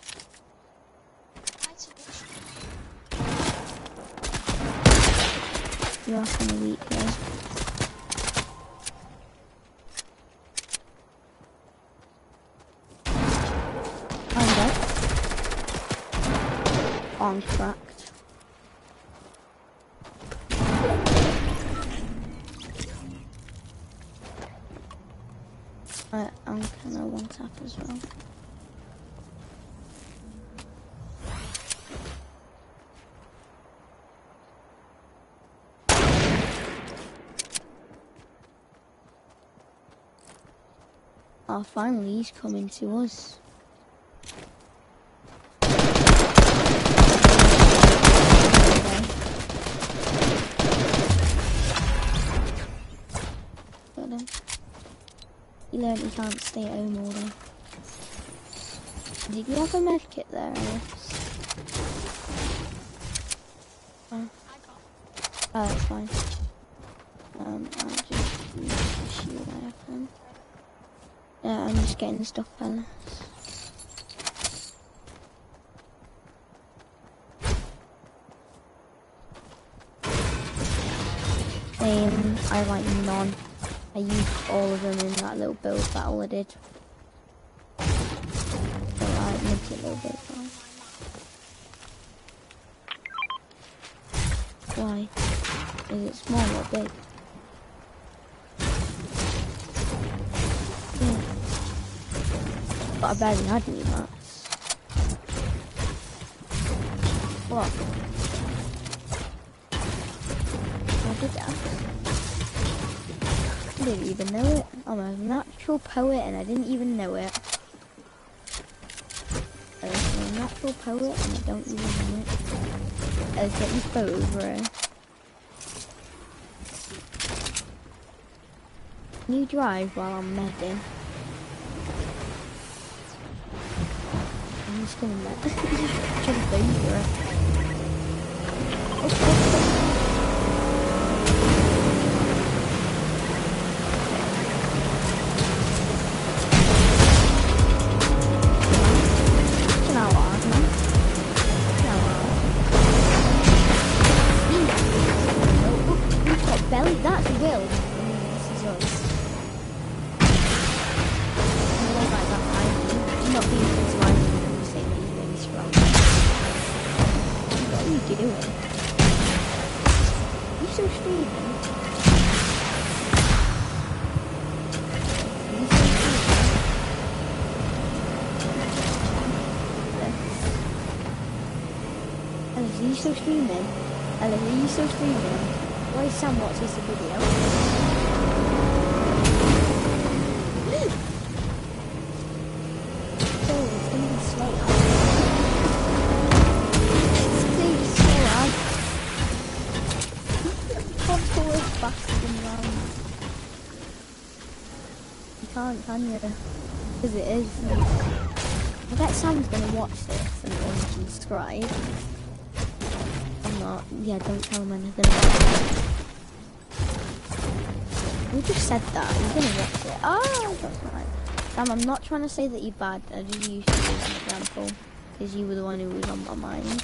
You are kind of weak there. I'm dead. On cracked. Right, I'm kind of one tap as well. Oh, finally he's coming to us. Got him. He learned can't stay at home all day. Did you have a med kit there, Alice? Oh, oh that's fine. Um, I'll just use the shield I have then. Yeah, I'm just getting stuff, Alice. Um, I like none. I used all of them in that little build battle I did. So I admit it a little bit wrong. Why? Is it small or big? But I barely had any mats. What? I did that. I didn't even know it. Oh, I'm a natural poet and I didn't even know it. I'm a natural poet and I don't even know it. Let's get these photos bro. You drive while I'm medding? I'm just gonna med. just over still streaming? Why Sam watches the video? Oh, it's gonna. You can't, can you? Because it is. I bet Sam's gonna watch this and subscribe. I'm. Yeah, don't tell him about it. You just said that. You're gonna watch it. Oh, that's right. Sam, I'm not trying to say that you're bad. I just used you as an example. Because you were the one who was on my mind.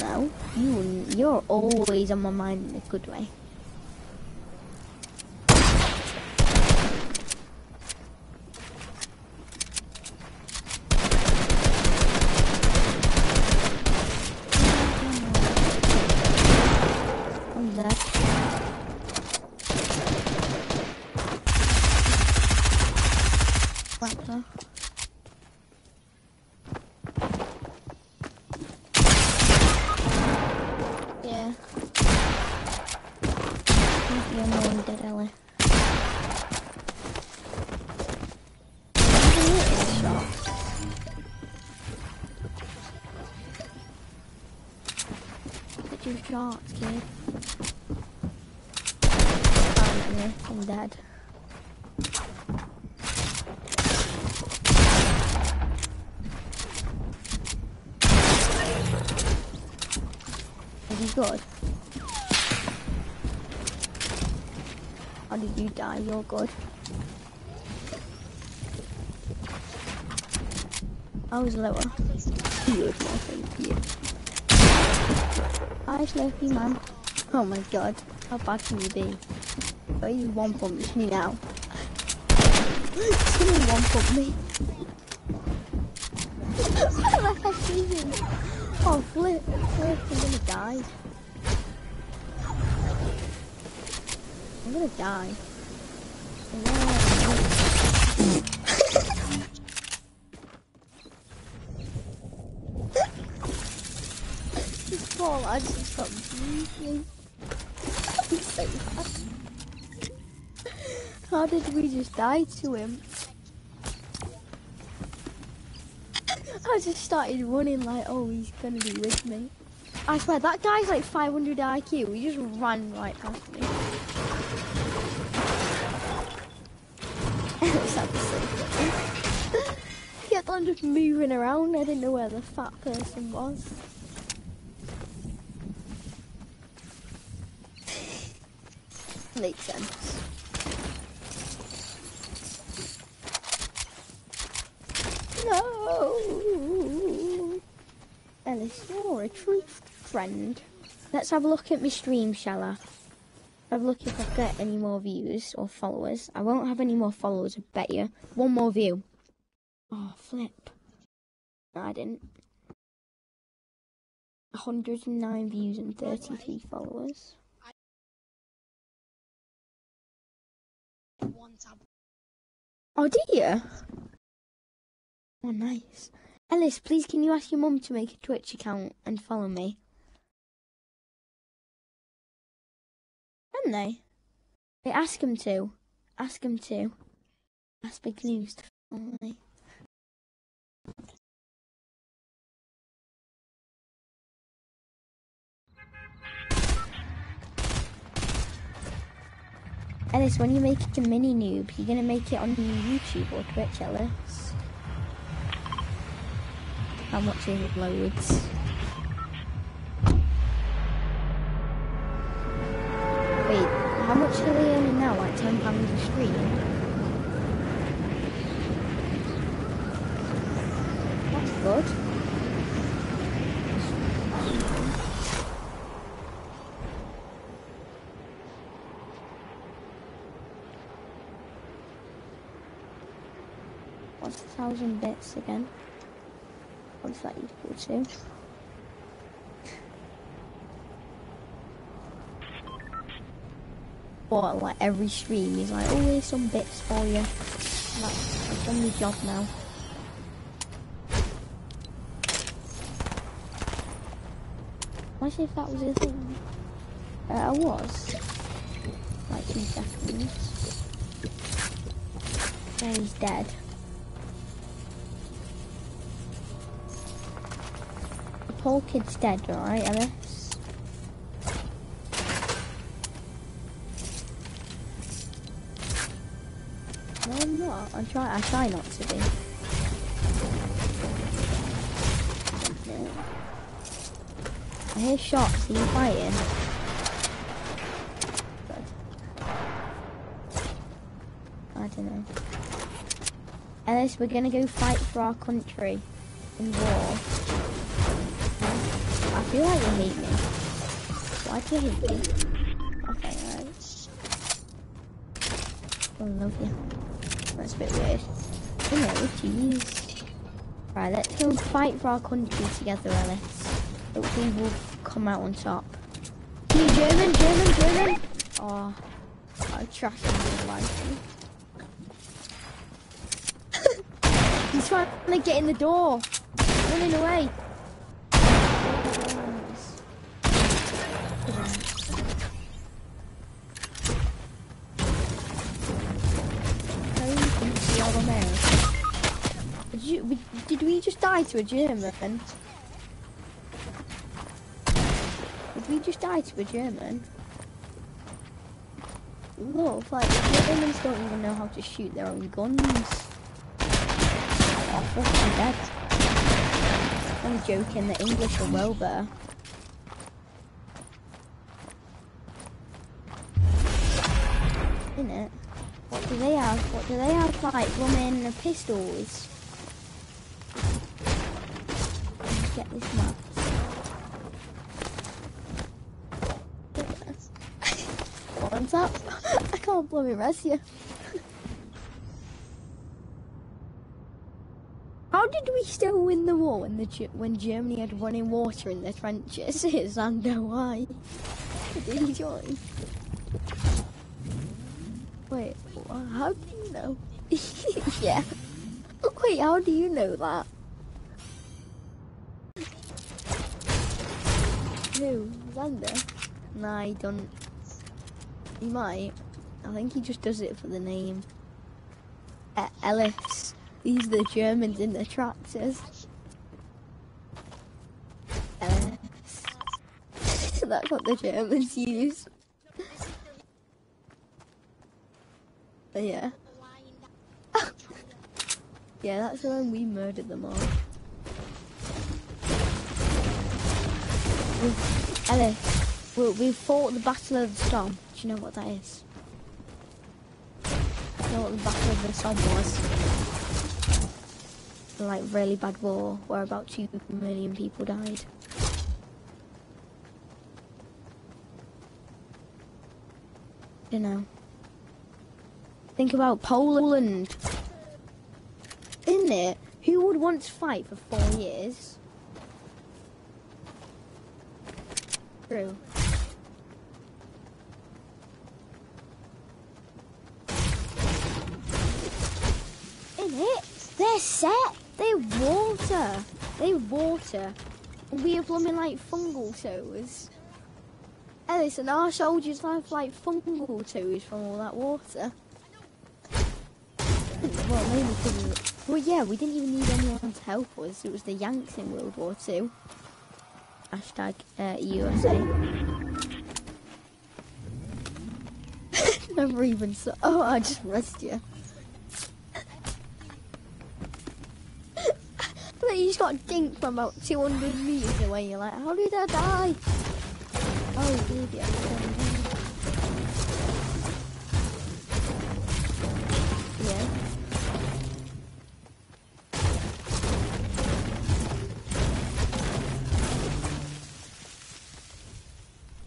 No, you, you're always on my mind in a good way. Die? You're good. I was lower. Good, no, thank you. Hi, Slurpy man. Oh my god, how bad can you be? Oh, you one punch me now. Someone one punch me. Oh, flip, flip, I'm gonna die. I'm gonna die. Lad just got. How did we just die to him? I just started running like, oh, he's gonna be with me. I swear, that guy's like 500 IQ. He just ran right past me. On just moving around. I didn't know where the fat person was. Makes sense. No! Ellis, you're a true friend. Let's have a look at my stream, shall I? Have a look if I get any more views or followers. I won't have any more followers, I bet you. One more view. Oh, flip. No, I didn't. 109 views and 33 followers. Oh, do you? Oh, nice. Ellis, please can you ask your mum to make a Twitch account and follow me? Can they? Wait, ask him to. Ask him to. Ask Big News to follow me. Ellis, when you make a mini noob, you're gonna make it on YouTube or Twitch, Ellis? How much is it loads? Wait, how much are they earning now? Like ten pounds a stream? That's good. Thousand bits again? What's that equal to? What, like every stream he's like, oh some bits for you. Like, I've done my job now. Imagine if that was a thing. Uh, I was. Like two seconds. And he's dead. Poor kid's dead, alright, Ellis? No, I'm not. I try. I try not to be. I hear shots. Are you fighting? I don't know. Ellis, we're gonna go fight for our country in war. Feel like you hate me. Why do you hate me? Okay, alright. I love you. That's a bit weird. You know, jeez. Right, let's go fight for our country together, Ellis. Hopefully we'll come out on top. You German, German, German! Oh, I trash him me. He's trying to get in the door. Running away. To a German? Did we just die to a German? Look, like, Germans don't even know how to shoot their own guns. Oh, I'm dead. I'm joking, the English are well better. Innit? What do they have? What do they have, like, blooming pistols? I rest you. How did we still win the war when the when Germany had running water in their trenches? It's under why? Did he join? Wait, how do you know? yeah. Wait, how do you know that? Who? Xander? Nah, he don't. He might. I think he just does it for the name. E- Ellis. These are the Germans in the tractors. Ellis. That's what the Germans use. But yeah. yeah, that's when we murdered them all. Ellis, we, we fought the Battle of the Somme. Do you know what that is? Know what the Battle of the Somme was? like really bad war where about two million people died. You know. Think about Poland. Isn't it? Who would want to fight for four years? True. In it, they're set. They water. They water. We have blooming like fungal toes. Listen, our soldiers have like fungal toes from all that water. Well, maybe because. Well, yeah, we didn't even need anyone to help us. It was the Yanks in World War Two. Hashtag uh, USA. Never even saw. Oh, I just missed you. Just got dinked from about 200 meters away. You're like, how did I die? Oh. Yeah.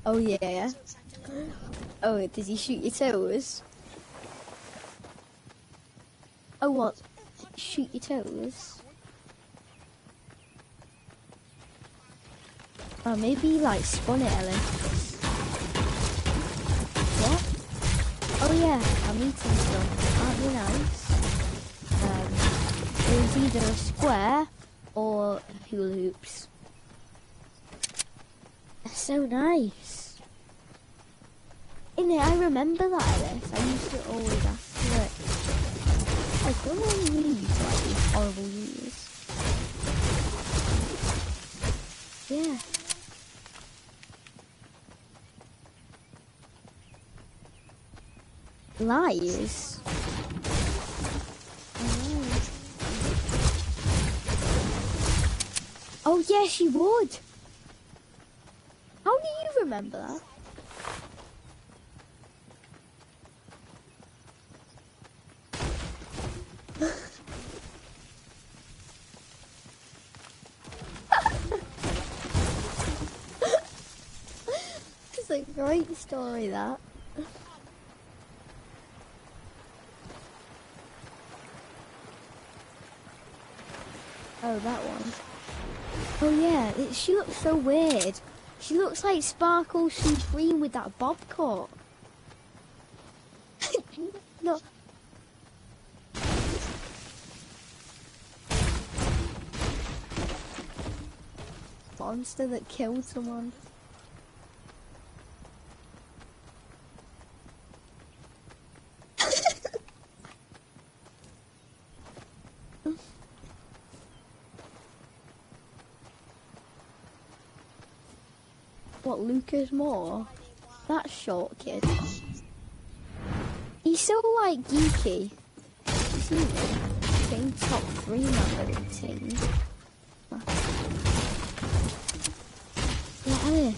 Oh yeah, yeah. Oh, does he shoot your toes? Oh what? Shoot your toes? Oh, maybe like spun it, Ellen. What? Oh yeah, I'm eating stuff. Aren't you nice? Um, either a square or hula hoops. They're so nice. In it, I remember that, Alice. I used to always ask for it. I don't really use like these horrible years. Yeah. Lies. Oh, oh yes, she would. How do you remember that? it's a great story that. Oh, that one. Oh yeah, it, she looks so weird. She looks like Sparkle Supreme with that bob cut. no. Monster that killed someone. What, Lucas Moore? That short kid. He's so like geeky. Him? Getting top three little team. Yeah.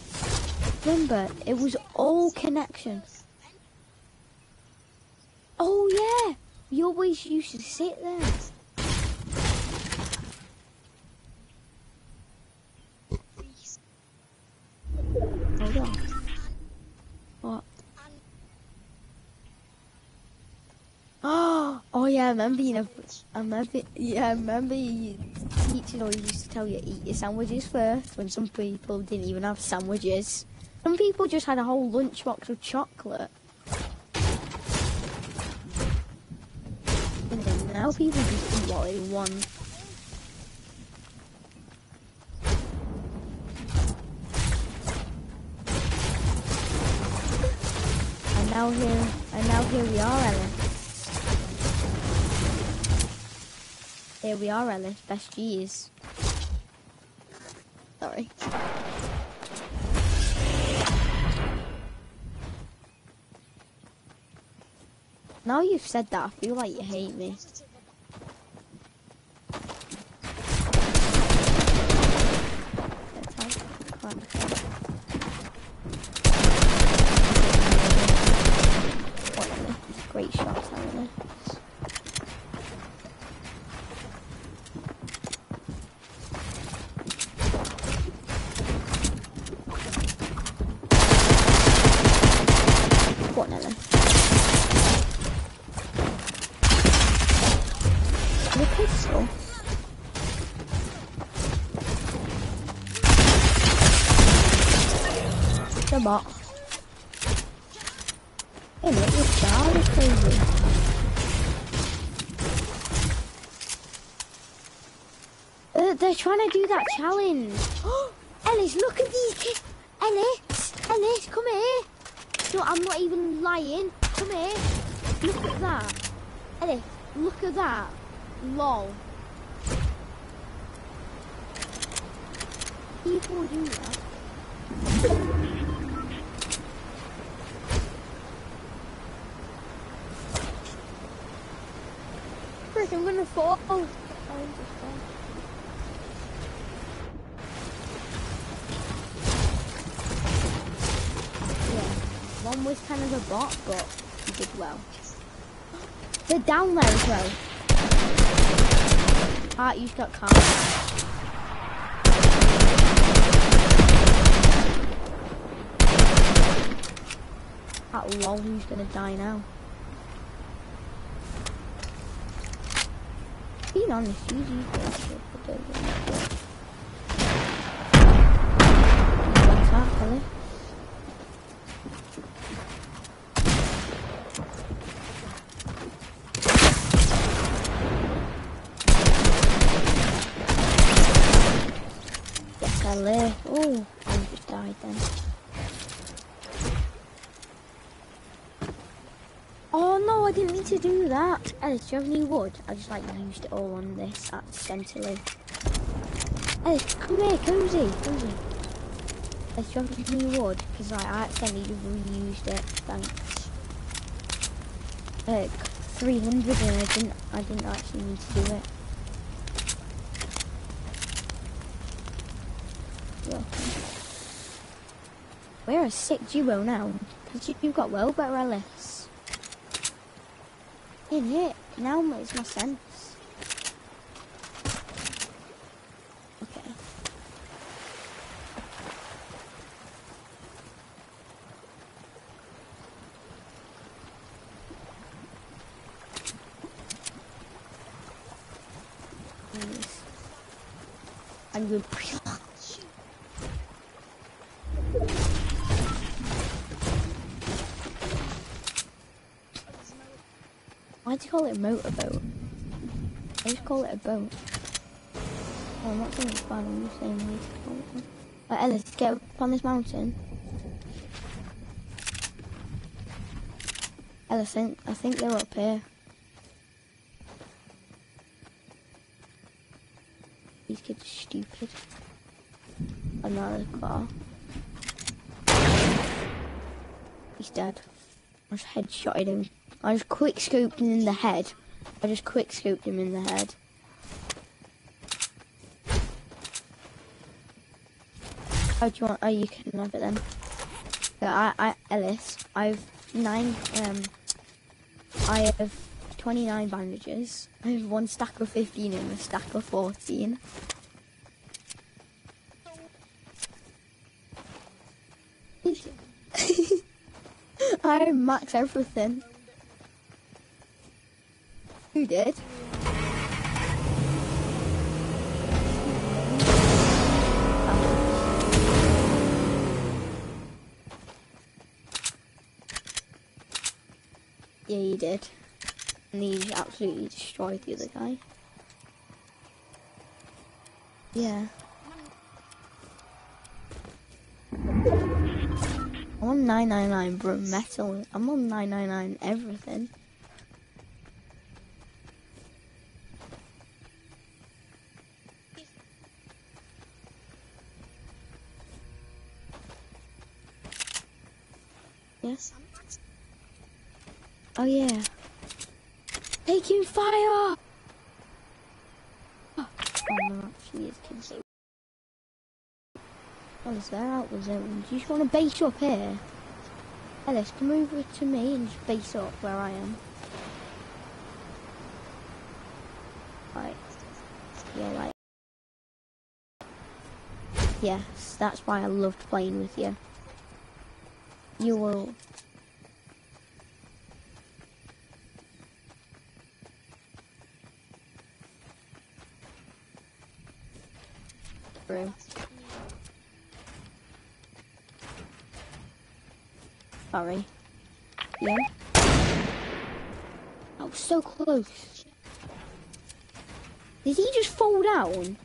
Remember, it was all connection. Oh yeah, you always used to sit there. Hold on. What? Oh, oh yeah, I remember you know, I remember, yeah, I remember you teachers always used to tell you eat your sandwiches first when some people didn't even have sandwiches. Some people just had a whole lunchbox of chocolate. And then now people just eat what they want. And now here, and now here we are, Ellen. Here we are, Ellis. Best G's. Sorry. Now you've said that, I feel like you hate me. Let's have fun. What is this? Great shots, Ellis. Go on, Ellen. The pistol. The bot. Hey, look, your child is crazy. Uh, they're trying to do that challenge. Ellis, look at these kids. Ellis, Ellis, come here. No, I'm not even lying. Come here. Look at that. Ellis, look at that. Lol. People do that. Frick, I'm gonna fall. Oh, I just fell. Yeah, one but he did well. They're down there as well. Ah, you've got calm. Ah, lol, who's gonna die now? Being honest, use you for the What's that, Ellie? Yes, I live. Oh, I just died then. Oh no, I didn't mean to do that. Alice, do you have any wood? I just like used it all on this accidentally. Alice, come here, cozy, cozy. Alice, do you have any wood? Because like, I accidentally reused it. Thanks. Uh, 300 and I didn't, I didn't actually need to do it. We're a sick duo now. Because you, you've got well better Alice. It. Now makes more sense. Okay. I'm good. Why do you call it motorboat? I just call it a boat. Oh, I'm not saying it's bad, I'm just saying we just call Ellis, get up on this mountain. Ellis, I think, I think they're up here. These kids are stupid. Another car. He's dead. I just headshotted him. I just quick scooped him in the head. I just quick scooped him in the head. How do you want? Oh, you can have it then. Yeah, I, I, Ellis, I've nine. Um, I have twenty-nine bandages. I have one stack of fifteen and a stack of fourteen. I max everything. Who did? Yeah, you did. And he absolutely destroyed the other guy. Yeah. I'm on 999 bro metal. I'm on 999 everything. Yes. Oh yeah. Taking fire! Oh no, actually is kids. Oh, is there out the zone? Do you just want to base up here? Ellis, come over to me and just base up where I am. Right. Yeah, right. Yes, that's why I loved playing with you. You will room. Sorry. Yeah? I was so close. Did he just fall down?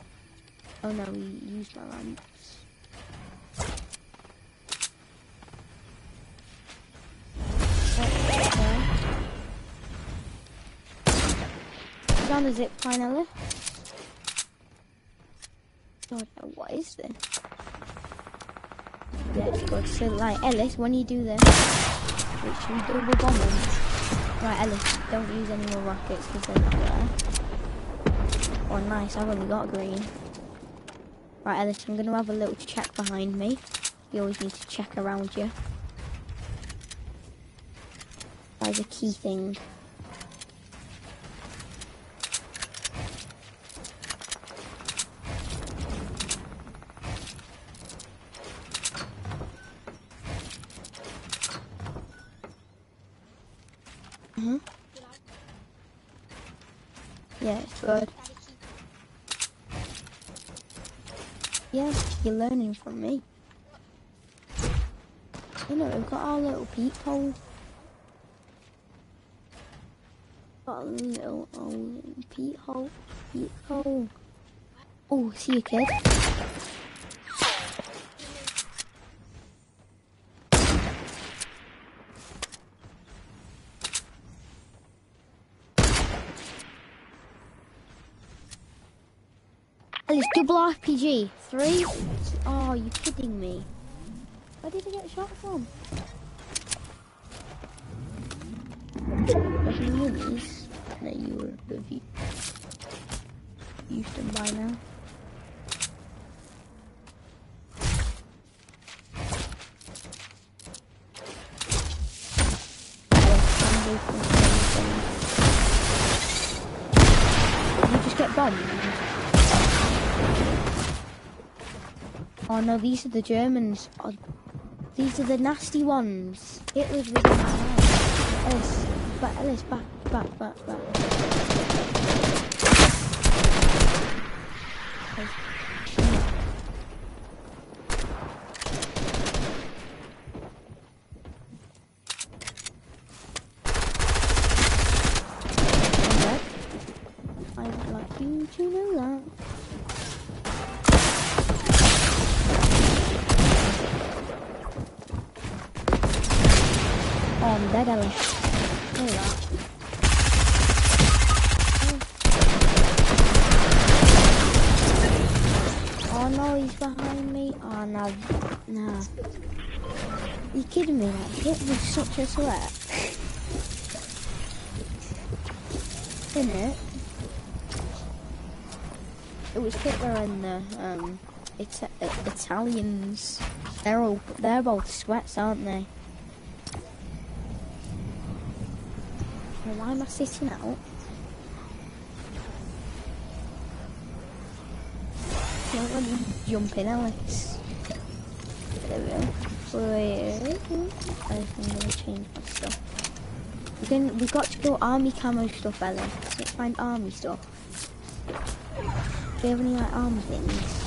Oh no, he used my ramps. Down the zip line, Oh, God, what is this? It's good. So, like, Ellis, when you do this, them. Right, Ellis, don't use any more rockets because they're not there. Oh, nice, I've only got green. Right, Ellis, I'm going to have a little check behind me. You always need to check around you. That's a key thing. hmm Yeah, it's good. Yeah, you're learning from me. You know, we've got our little peephole. Got a little old peephole. Peephole. Oh, see you, kid. Ellis, double RPG. Three? Oh, you kidding me? Where did I get shot from? Minis. No, you were used by now. Oh no, these are the Germans. Oh, these are the nasty ones. Hitler's with them. Ellis, back, Ellis, back, back, back, back. Ellis. dead, Ellie. Oh no, he's behind me. Oh no, no. You kidding me? That hit was such a sweat. Isn't it? It was Hitler and the um, Italians. They're all they're both sweats, aren't they? Well, why am I sitting out? Let me jump in, Alex. There we go. Wait, I'm gonna change my stuff. We can, we've got to go army camo stuff, Ellie. Let's find army stuff. Do you have any like army things?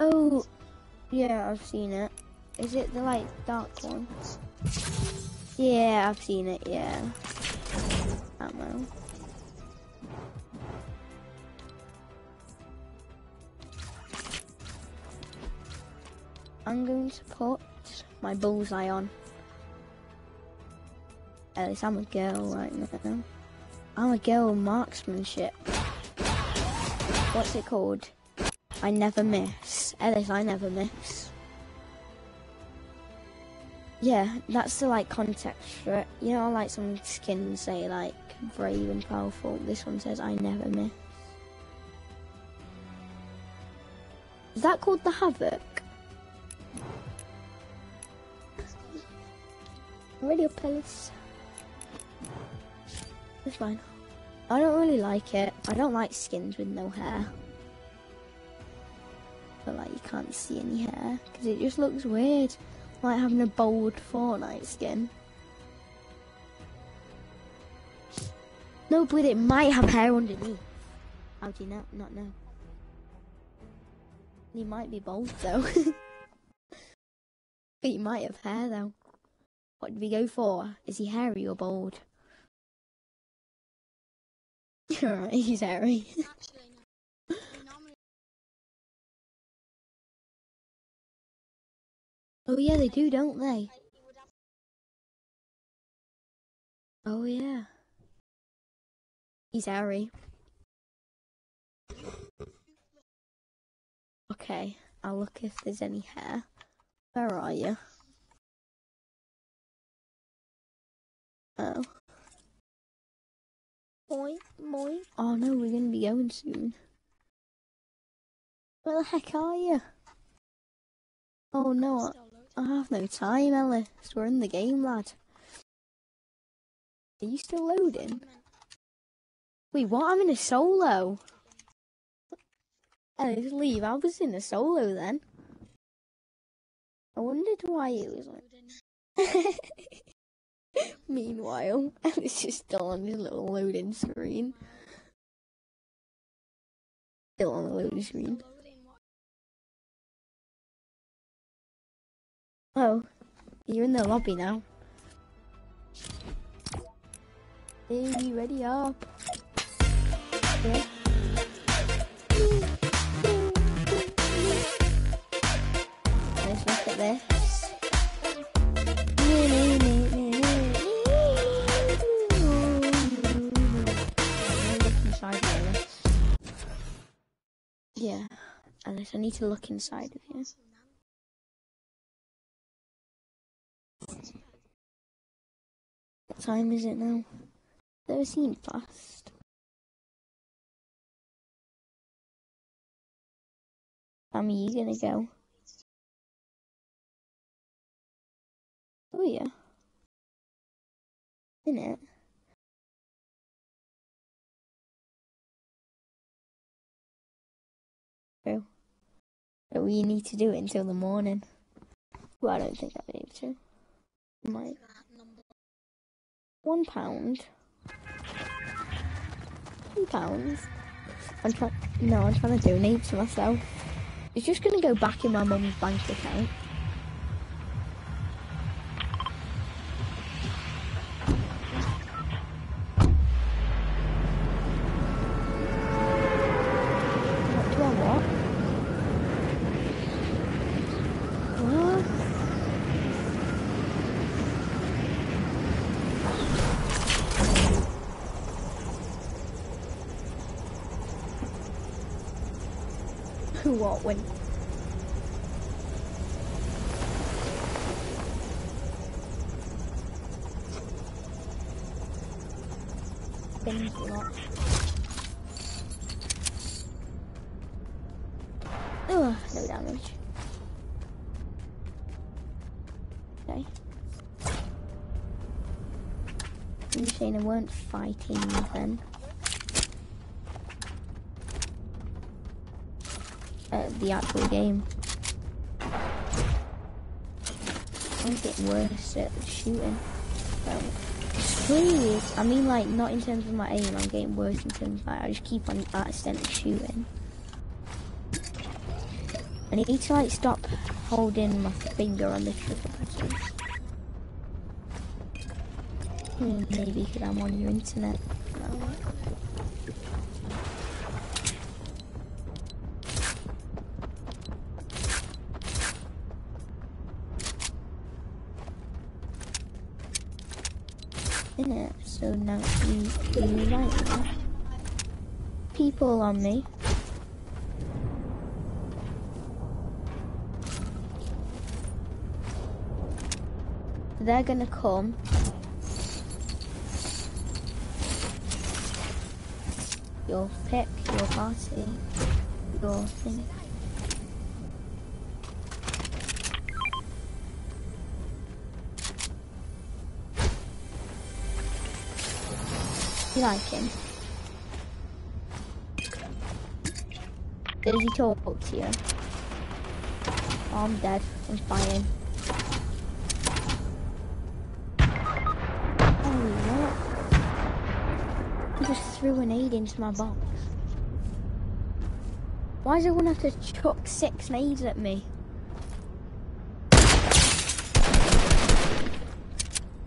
Oh, yeah, I've seen it. Is it the like dark one? Yeah, I've seen it. Yeah. Ammo. I'm going to put my bullseye on. At least I'm a girl right now. I'm a girl marksmanship. What's it called? I never miss. Ellis, I never miss. Yeah, that's the like context for it. You know, I like some skins say like brave and powerful. This one says I never miss. Is that called the Havoc? Radio Palace. It's fine. I don't really like it. I don't like skins with no hair. But like you can't see any hair because it just looks weird. Like having a bold Fortnite skin. No, but it might have hair underneath. How do you not not know? He might be bald though. but he might have hair though. What did we go for? Is he hairy or bald? Alright, he's hairy. Oh yeah, they do, don't they? Oh yeah. He's hairy. Okay, I'll look if there's any hair. Where are you? Oh. Boy, boy. Oh no, we're gonna be going soon. Where the heck are you? Oh no, I- I have no time, Ellis. We're in the game, lad. Are you still loading? Wait, what? I'm in a solo. Oh, Ellis, leave. I was in a solo then. I wondered why it was like. Meanwhile, Ellis is still on his little loading screen. Still on the loading screen. Oh, you're in the lobby now. Baby, ready up. Let's look at this. Ellis, I need to look inside of you. What time is it now? Thirteen past. Time are you gonna go? Oh yeah. In it. True. We need to do it until the morning. Well, I don't think I'll be able to. Might. One pound. Two pounds. I'm trying. No, I'm trying to donate to myself. It's just gonna go back in my mum's bank account. What do I what? What? What when? Things. Oh, no damage. Okay. You're saying I weren't fighting then? Uh, the actual game. I'm getting worse at shooting. So, please, I mean like not in terms of my aim, I'm getting worse in terms of like I just keep on accidentally shooting. I need to like stop holding my finger on the trigger. Hmm, maybe because I'm on your internet. On me. They're gonna come. Your pick, your party, your thing. You like him? Does he to you? Oh, I'm dead. I'm fine. Holy what? He just threw an aid into my box. Why does everyone have to chuck six nades at me?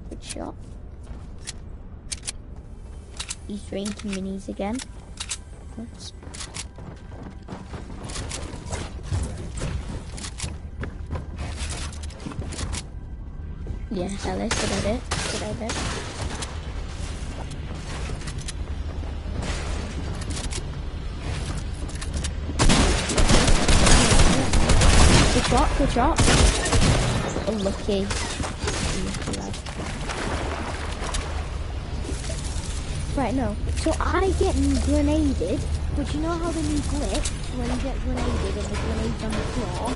Good shot. He's drinking minis again. Oops. Yeah, Ellis, did I do? Did I do? Good shot, good shot. Unlucky lad. Right, no. So I get grenaded, but you know how the new glitch when you get grenaded and the grenade's on the floor?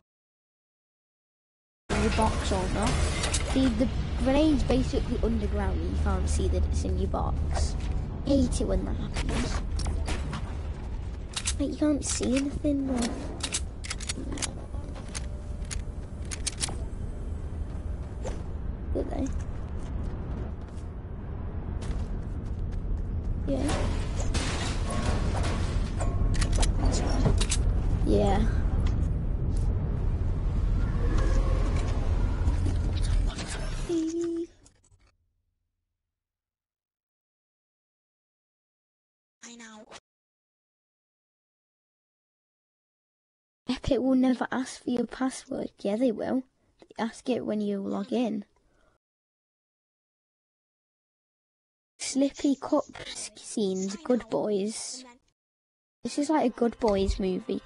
In your box or The, grenade's basically underground and you can't see that it's in your box. hate it when that happens. Like, you can't see anything though. Did they? Epic will never ask for your password. Yeah, they will. They ask it when you log in. Slippy cup scenes, good boys. This is like a good boys movie.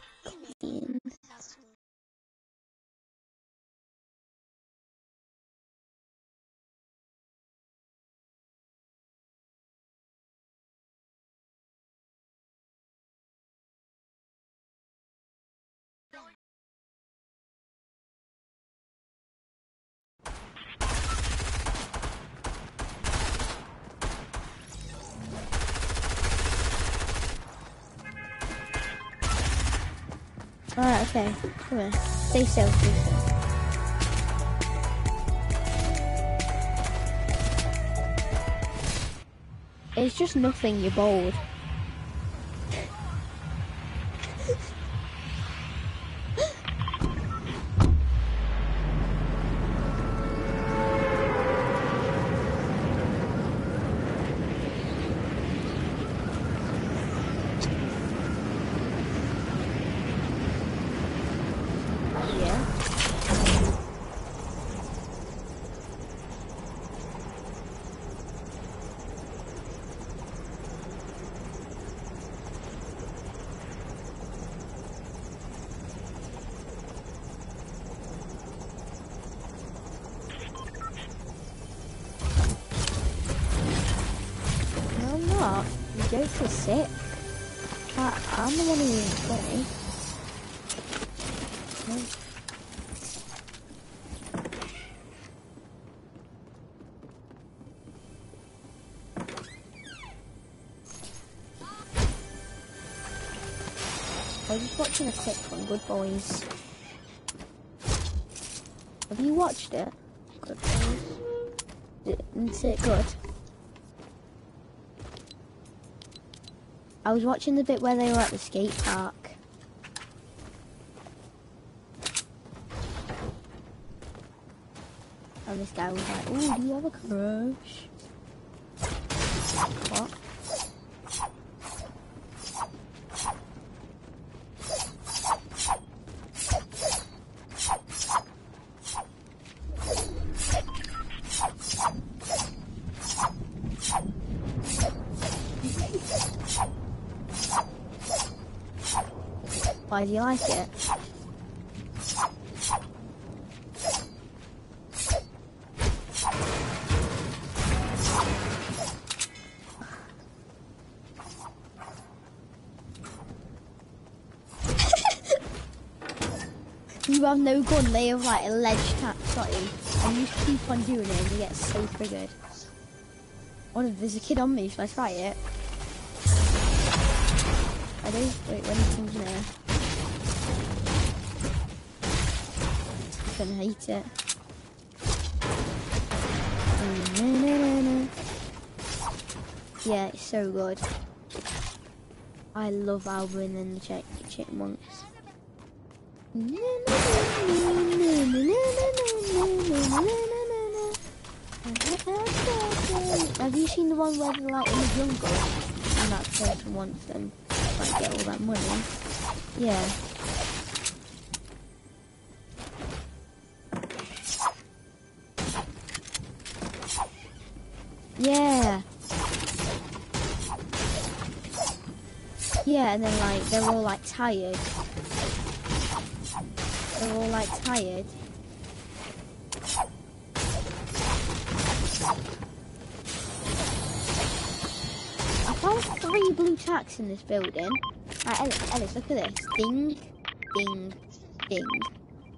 Okay. Come here. Stay safe. Stay. It's just nothing, you're bold. Boys. Have you watched it? Good Boys. Isn't it good? I was watching the bit where they were at the skate park. And this guy was like, oh, do you have a crush? What? Why do you like it? you have no gun, they have like a ledge tap shot you, and you keep on doing it and you get so triggered. If there's a kid on me, should I try it? I do? Wait, when he comes near. I hate it. Yeah, it's so good. I love Alvin and the Chipmunks. Have you seen the one where they're like in the jungle and that person wants them to like get all that money? Yeah. They're all like tired. They're all like tired. I found three blue tacks in this building. Right, Ellis, Ellis, look at this. Ding, ding, ding.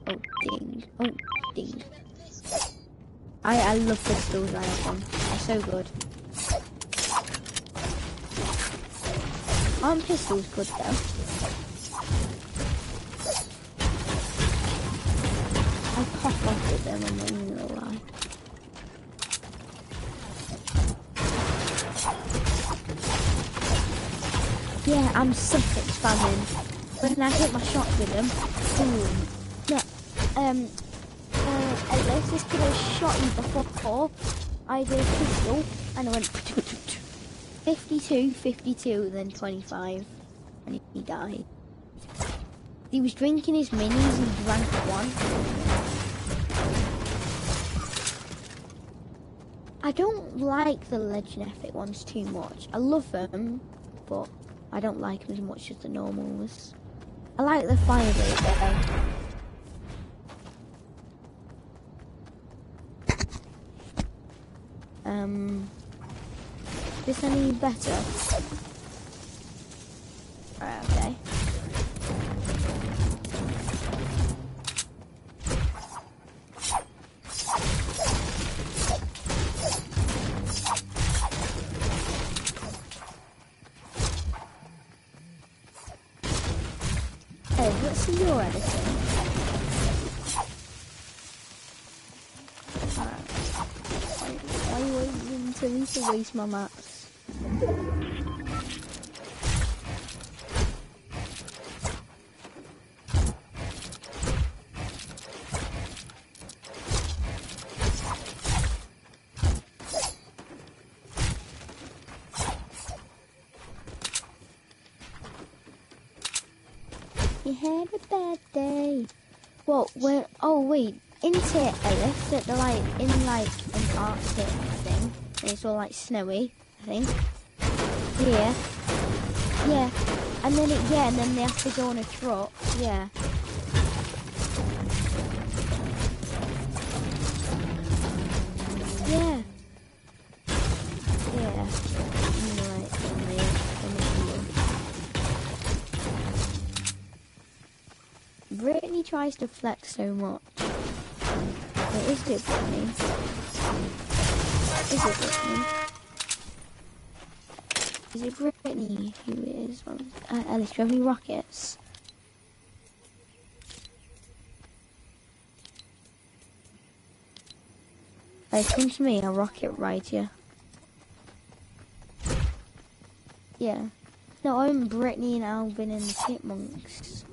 Oh, ding. Oh, ding. I, I love pistols, I have them. They're so good. Aren't pistols good though? I pop off with them, I'm not even gonna lie. Yeah, I'm sick spamming. When I hit my shot with them, boom. No, um, uh, Ellis, this could have shot you before. I did a pistol, and I went 52, 52, then 25, and he died. He was drinking his minis and drank one. I don't like the Legend Epic ones too much. I love them, but I don't like them as much as the normal ones. I like the fire rate though. Um, this any better? Right, okay. Hey, what's your editing? Alright. Why, why are you waiting to waste my maps? wait, isn't it Ellis that they're like in like an Arctic thing? And it's all like snowy, I think. Yeah. Yeah. And then it yeah, and then they have to go on a trot. Yeah. Yeah. Yeah. Brittany tries to flex so much. Wait, is it Brittany? Is it Brittany? Is it Brittany who is? Um, Uh, Ellis, do you have any rockets? Hey, come to me, I'll rocket ride you. Yeah. No, I'm Brittany and Alvin and the Chipmunks.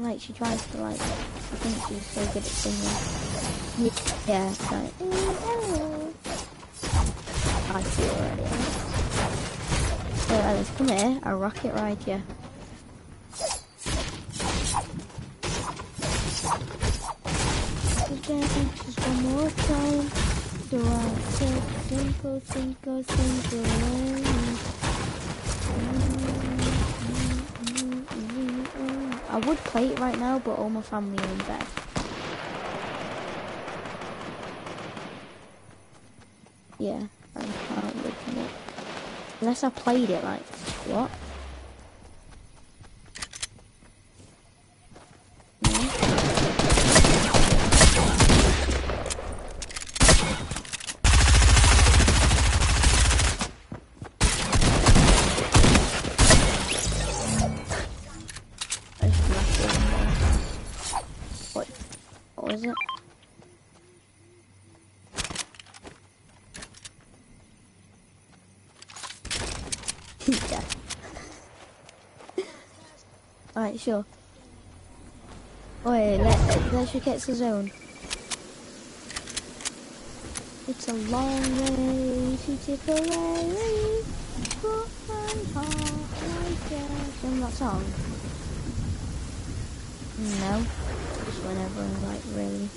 Like, she tries to, like, I think she's so good at singing. Yeah, yeah it's like, "Mm, hello." I see already. So, Ellis, come here, I'll rocket ride. Again, just one more time. Do I I would play it right now, but all my family are in bed. Yeah, I it. Unless I played it like, what? Sure. Wait, let, let's just get the zone. It's a long way to Tipperary. but my heart. Remember that song? No. Just whenever, I'm like, really,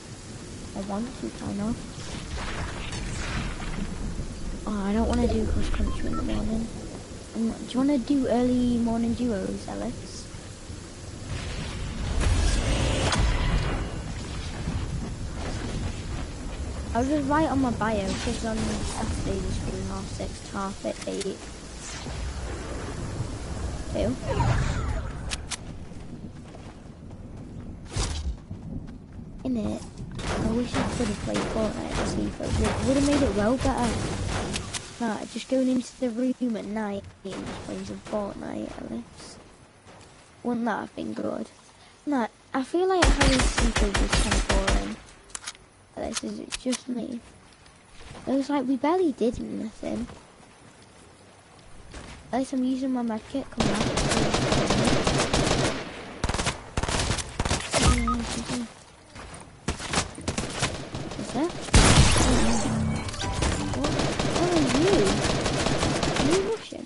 I want to, kind of. Oh, I don't want to do cross country in the morning. Um, do you want to do early morning duos, Alex? I was just write on my bio, because on um, Saturdays between half six to half eight. Who? In it, I wish I could have played Fortnite to see FIFA. It would have made it well better. Nah, just going into the room at night and just playing some Fortnite at least. Wouldn't that have been good? Nah, I feel like having FIFA was kind of boring. This is it's just me. It was like we barely did anything. At least I'm using my medkit. Come on. Is that? What? What are you? Are you Russian?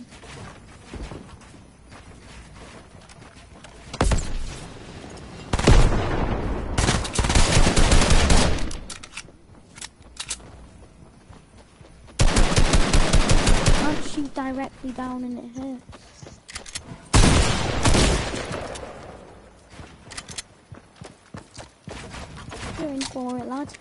Can't shoot directly down and it hurts. You're in for it, lad.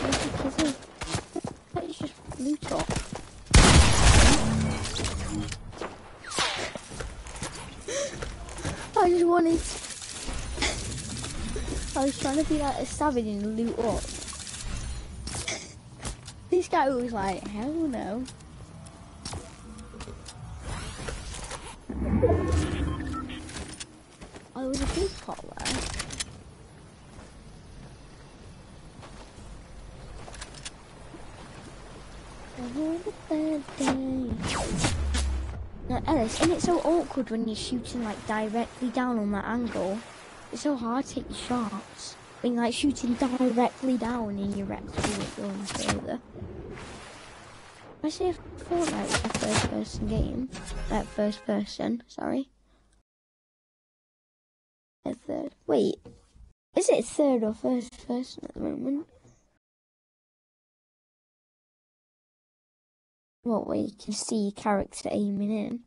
Where's the kizzy? Let's just loot up. I just wanted. I was trying to be like a savage and loot up. This guy was like, hell no. Oh, there was a big pot there. Now, Ellis, isn't it so awkward when you're shooting like directly down on that angle? It's so hard to hit your shots. You're like shooting directly down and you're actually going further. Especially if Fortnite a first person game. Like first person, sorry. A third. Wait. Is it third or first person at the moment? What where you can see your character aiming in?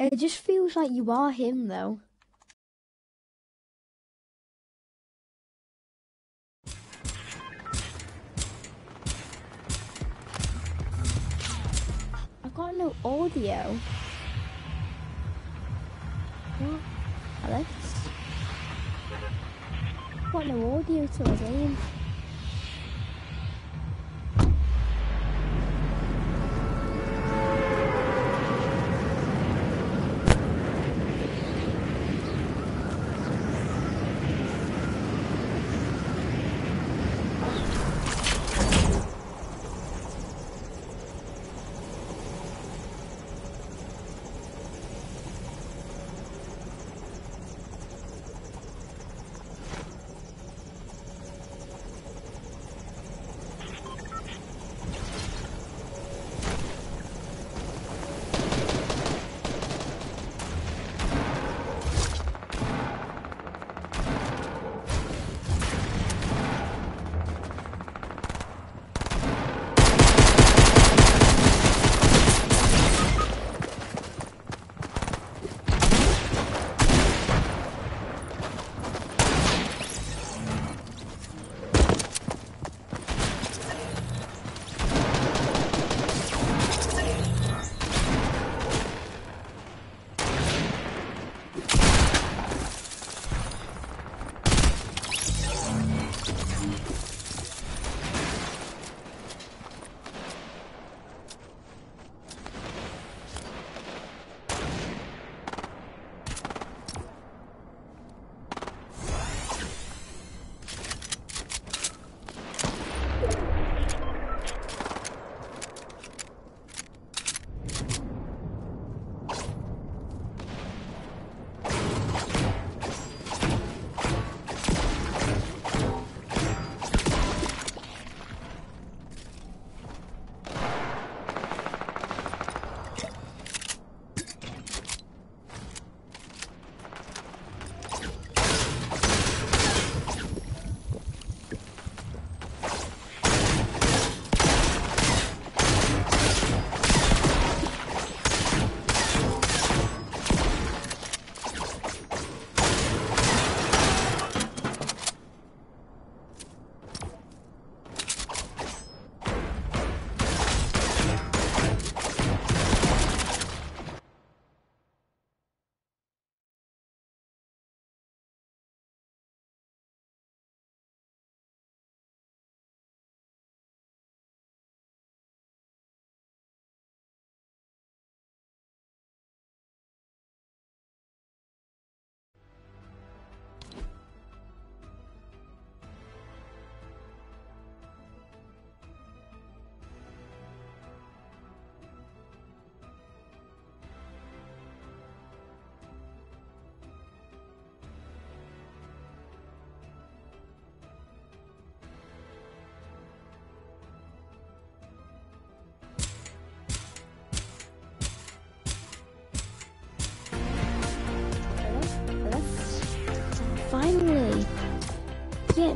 It just feels like you are him, though. I've got no audio. What? Alex? I've got no audio to our game.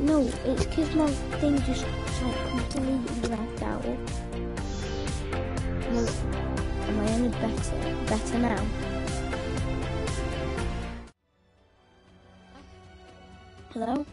No, it's because my thing just like completely lagged out. No, am I any better? Better now? Hello?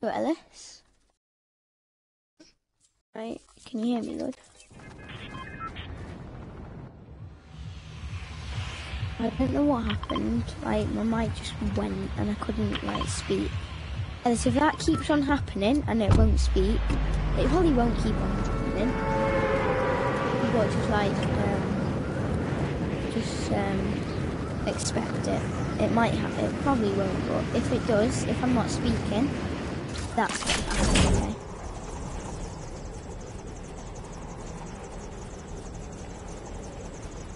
Go Ellis. Right, can you hear me, Lord? I don't know what happened. Like my mic just went and I couldn't like speak. And so if that keeps on happening and it won't speak, it probably won't keep on happening. But just like um, just um, expect it. It might happen. It probably won't. But if it does, if I'm not speaking, that's what.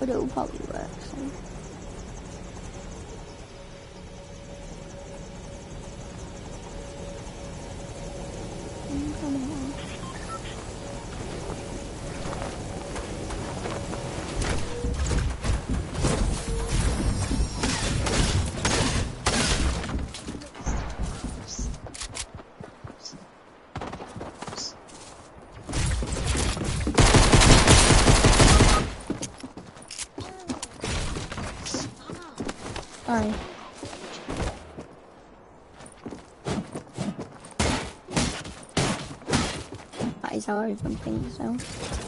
But it will probably work. So. I'm coming Bye. That is how I even think so.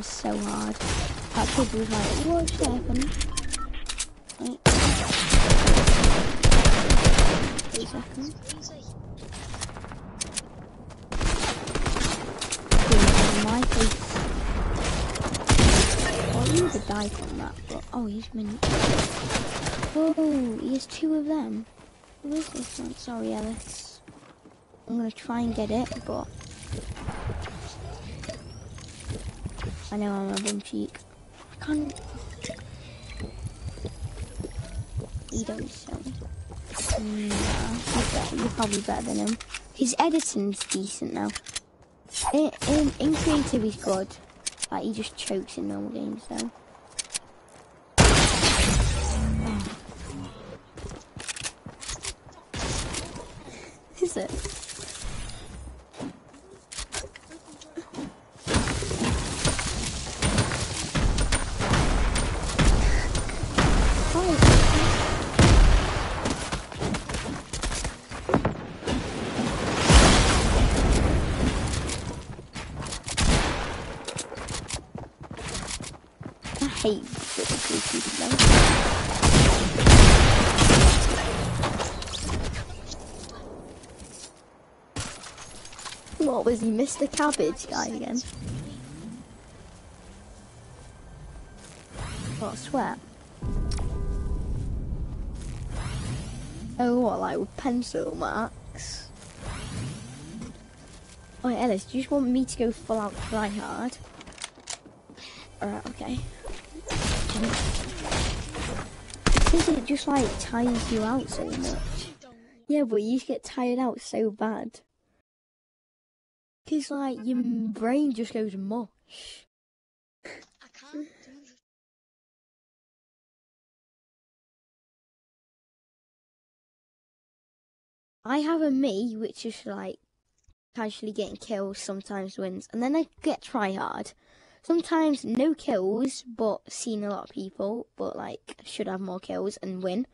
Him so hard. That kid was like, what's happened? Right. Three seconds. My face. Oh, you would die from that, but oh, he's min. Oh, he has two of them. Who is this one? Sorry, Ellis. I'm gonna try and get it, but I know I'm a bum cheek. I can't. You don't so. Mm, nah, you're, probably better than him. His editing's decent now. In, in, in creative he's good. Like he just chokes in normal games though. Is it? Oh, I hate difficult people though. What was Mr. Cabbage guy again? What, sweat? Oh, what, like with pencil marks? Oh, Ellis, do you just want me to go full out try hard? Alright, okay. Because it just like tires you out so much. Yeah, but you get tired out so bad. Because like your mm. brain just goes mush.
I can't
I have a me which is like casually getting kills, sometimes wins, and then I get try hard. Sometimes no kills, but seen a lot of people, but like should have more kills and win.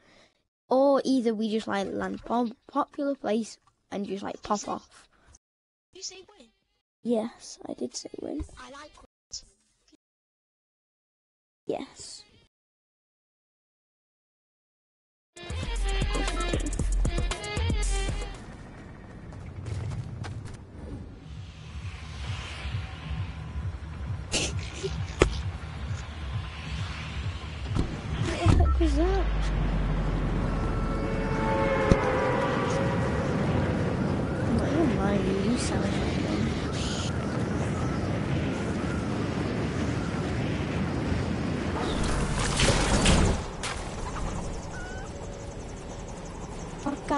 Or either we just like land pop- popular place and just like pop off.
You say.
Yes, I did say win.
I like wins.
Yes. What the heck was that? Not even lying, you sound like one.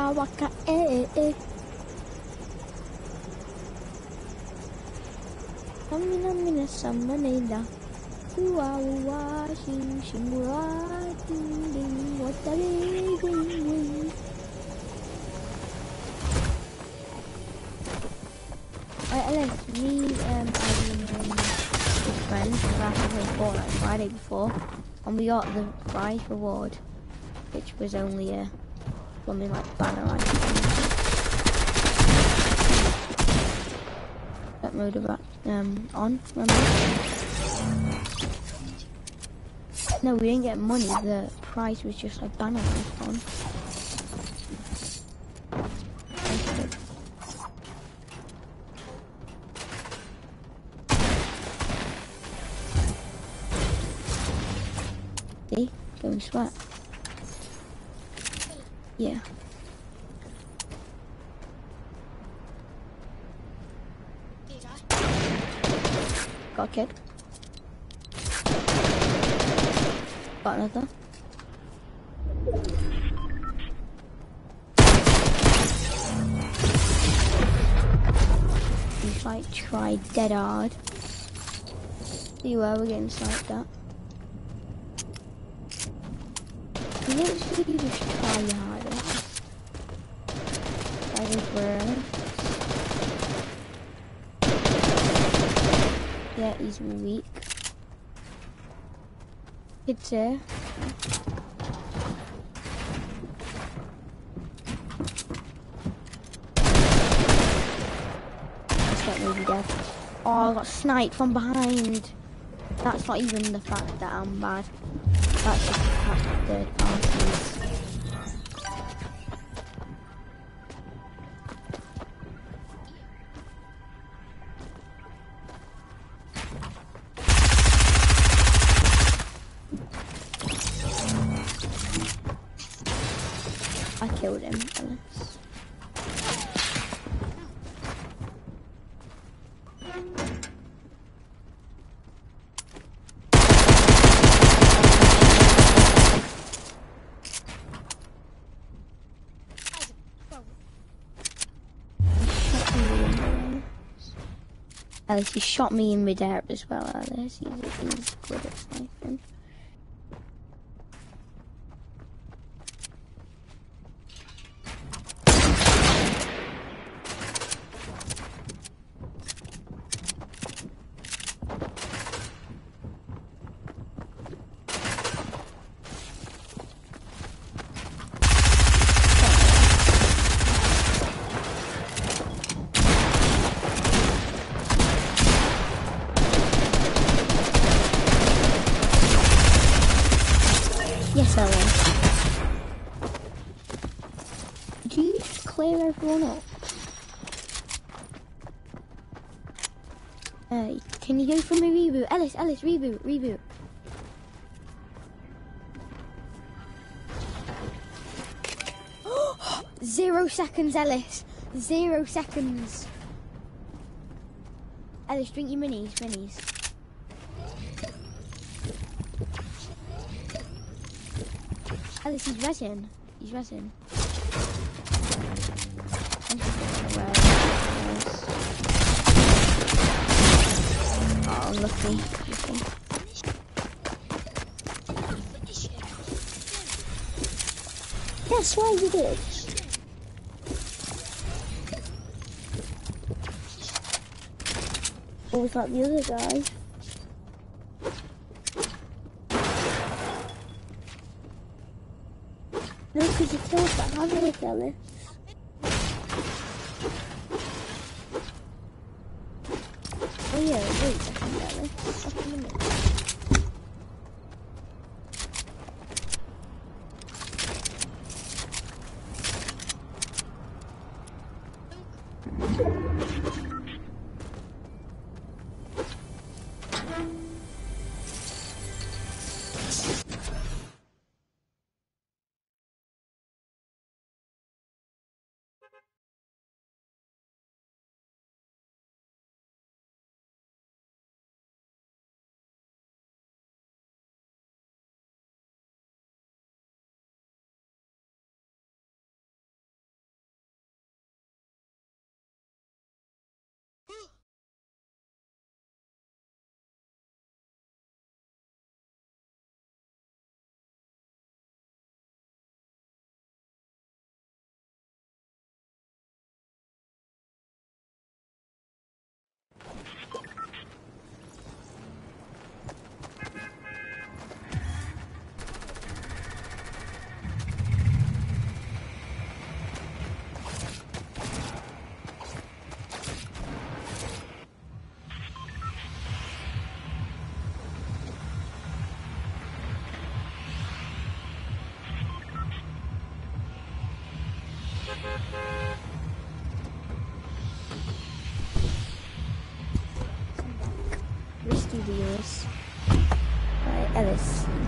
Waka waka eh eh eh. Amina mina samaneda. Ua ua shing shing ua ding ding wata ding ding ding. Ellis, me, um, I and his friend, we actually played Fortnite Friday before, and we got the prize reward, which was only a something like banner. That mode about um on, remember? No, we didn't get money. The prize was just like banner icon. See? Going sweat. Yeah. Got kid. Got another. He's like tried dead hard. See where we're getting sniped at. He literally just try your hardest. That is where Weak. Not maybe dead. Oh, I got sniped from behind. That's not even the fact that I'm bad. That's just the fact that third parties. Uh, Ellis, he shot me in midair as well, Ellis. He's, he's good at. Yes, Ellis. Do you just clear everyone up? Uh, can you go for me reboot? Ellis, Ellis, reboot, reboot. Zero seconds, Ellis. Zero seconds. Ellis, drink your minis, minis. Ellis, he's resin. He's resin. Oh, lucky. lucky.
Finish it.
Yes, why you did? What was like the other guy? No, because you killed that hazard, Ellis. Oh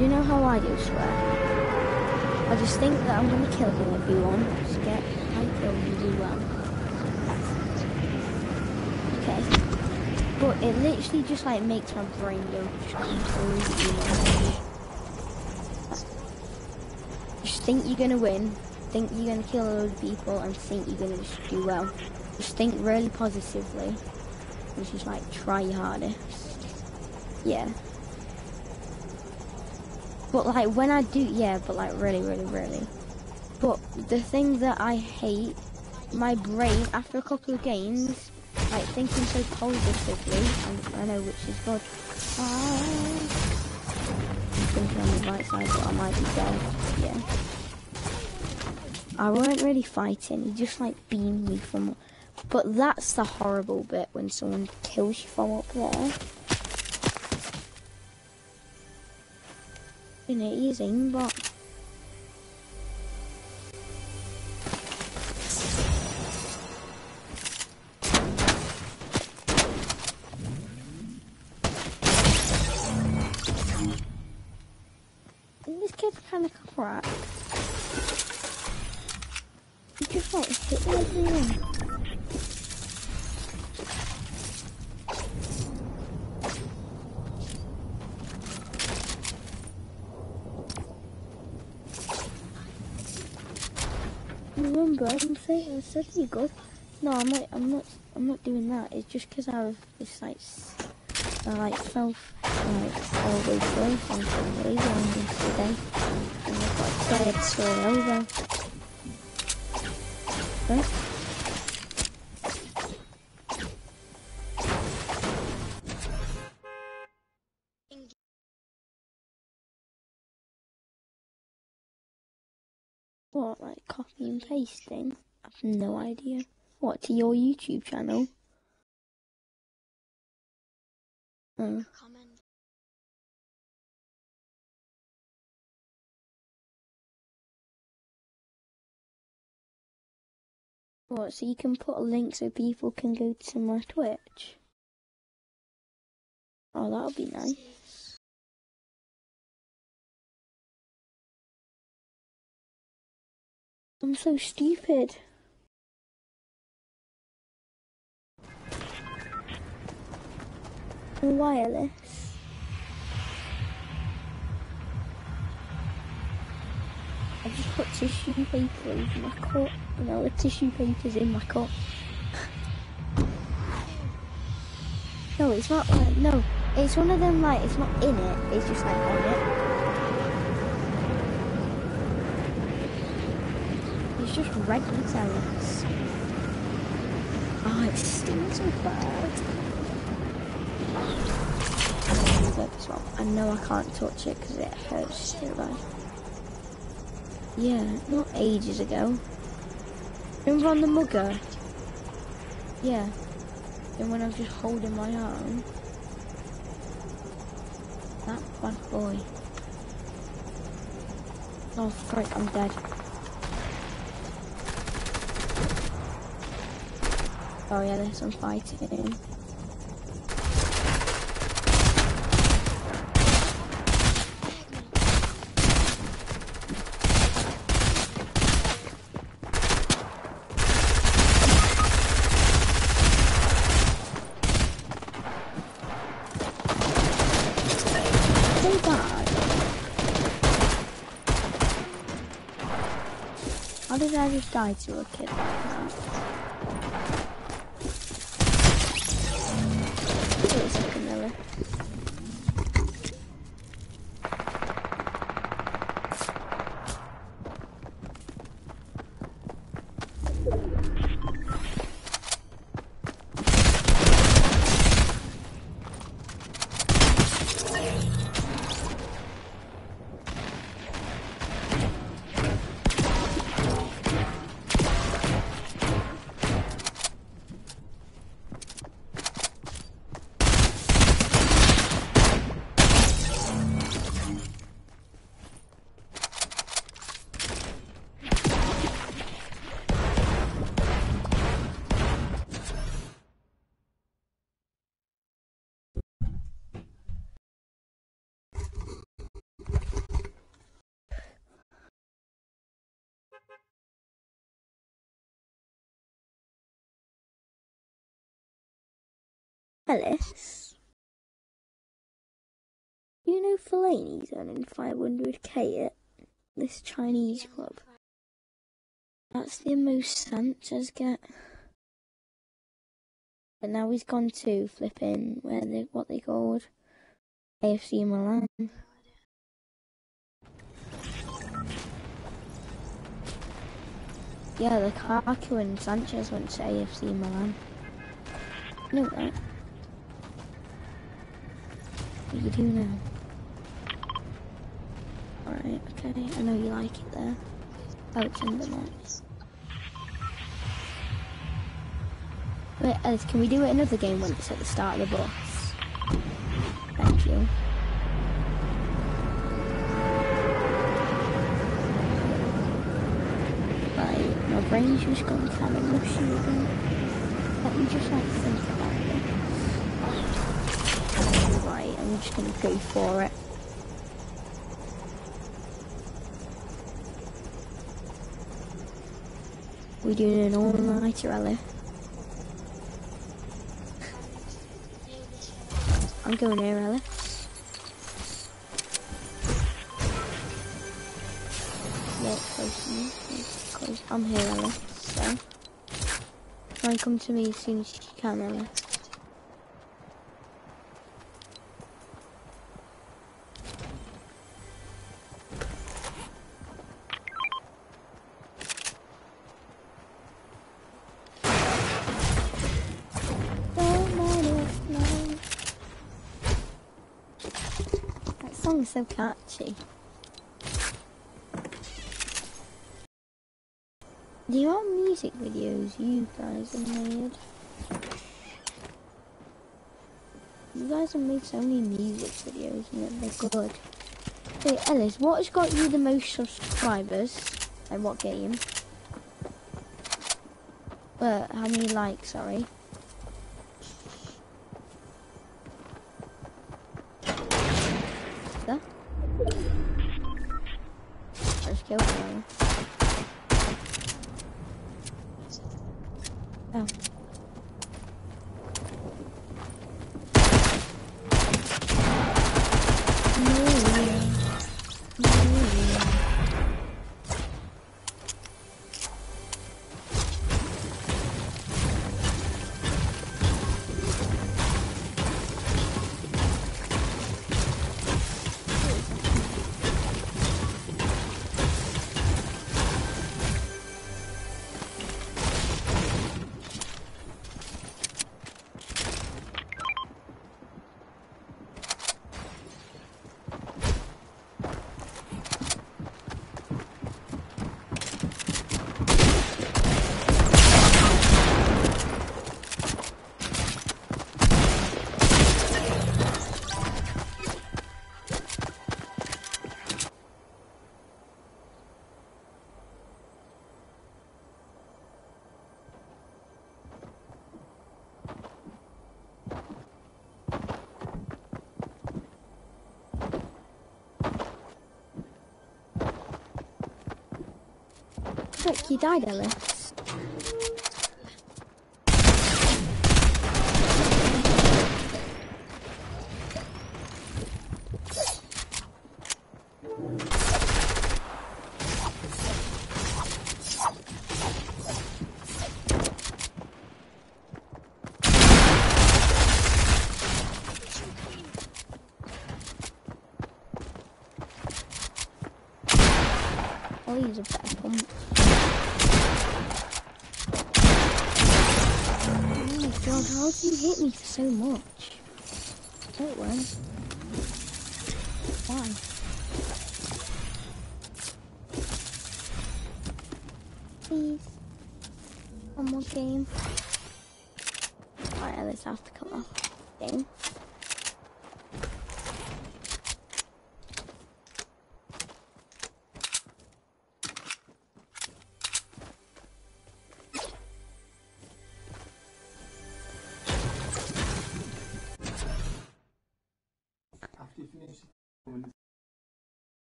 you know how I do swear? I just think that I'm gonna kill him if wants. Just get kill you do well. Okay. But it literally just like makes my brain go just completely. Just think you're gonna win, think you're gonna kill a load of people, and think you're gonna just do well. Just think really positively. And just like try your hardest. Yeah. But like when I do, yeah, but like really, really, really. But the thing that I hate, my brain after a couple of games, like thinking so positively, and I know which is good. Ah. I'm thinking on the right side, but I might be dead. Yeah. I weren't really fighting. He just like beamed me from. But that's the horrible bit when someone kills you from up there. It, he's aimbot. This kid's kind of cracked. He just like hit everyone. Saying I said you go. No, I'm not. I'm not. I'm not doing that. It's just because I have this like, I like self like always slow something lazy on yesterday, and I got dead sore elbow. Right? What, like copy and pasting? I've no idea. What, to your YouTube channel? Oh,
Comment. Mm.
what, so you can put a link so people can go to my Twitch? Oh, that'll be nice. I'm so stupid. Wireless. I just put tissue paper over my cup. Know, the tissue paper's in my cup. no, it's not like, no. It's one of them, like, it's not in it, it's just like on it. It's just regular sellers. Oh, it stinks so bad. This one. I know I can't touch it because it hurts so bad. Yeah, not ages ago. Remember on the mugger? Yeah. And when I was just holding my arm. That bad boy. Oh, frick, I'm dead. Oh yeah, there's some fighting. So bad. How did I just die to a kid You know Fellaini's earning 500k at this Chinese club. That's the most Sanchez get. But now he's gone to flipping where they what they called AFC Milan. Yeah, the Lukaku and Sanchez went to AFC Milan. You that. What you do now? Alright, okay, I know you like it there. Oh, it's in the net. Wait, Ellis, can we do it another game when it's at the start of the bus? Thank you. Right, my brain's just gone kind of mushy again. Let me just like think about this. I'm just gonna go for it. We doing an all-nighter, Ellie? I'm going here. Yeah, close to me. Close. I'm here, Ellis. So, try and come to me as soon as you can, Ellis. So catchy. The are music videos you guys have made. You guys have made so many music videos and they're good. Hey Ellis, what has got you the most subscribers? And what game? Uh, how many likes, sorry? You died, Ellis.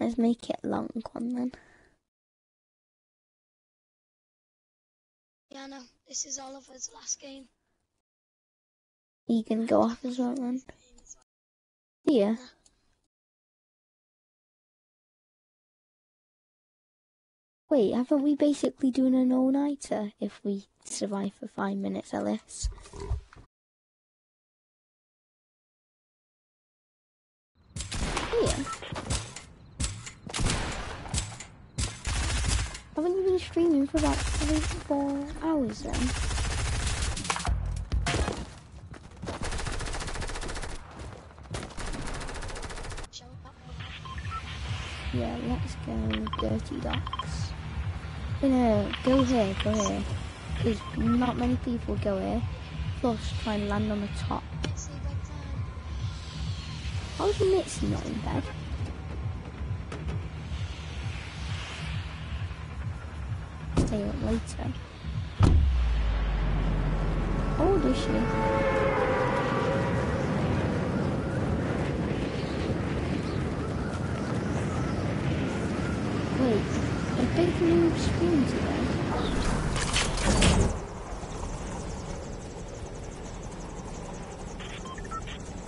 Let's make it a long one then.
Yeah, no, this is Oliver's last game.
You can go off as well then. Yeah. Wait, haven't we basically done an all-nighter if we survive for five minutes, Ellis? Haven't you been streaming for about three, four hours then? Yeah, let's go Dirty Docks. No, no, go here, go here. Because not many people go here. Plus, try and land on the top.
You.
How's Mitzi not in bed? Stay up later. How old is she? Wait, a big new spoon today.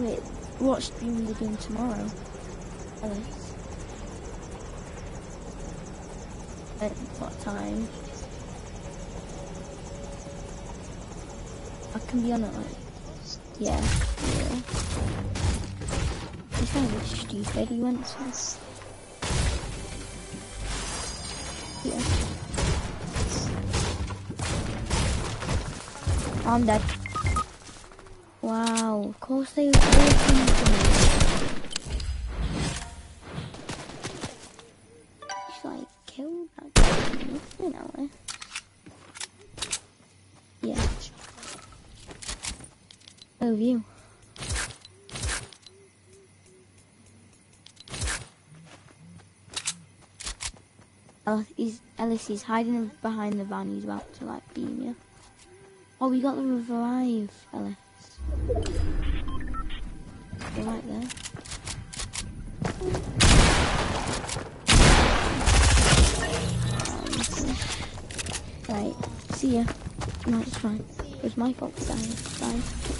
Wait, what stream are you doing tomorrow? Ellis? At what time? Can be on it yeah, yeah. He's kind of stupid, he went to Yeah. I'm dead. Wow, of course they all Ellis, he's, Ellis, he's hiding behind the van. He's about to like beam you. Oh, we got the revive, Ellis. You're right there. Right, see ya. No, it's fine. It was my fault. It's fine.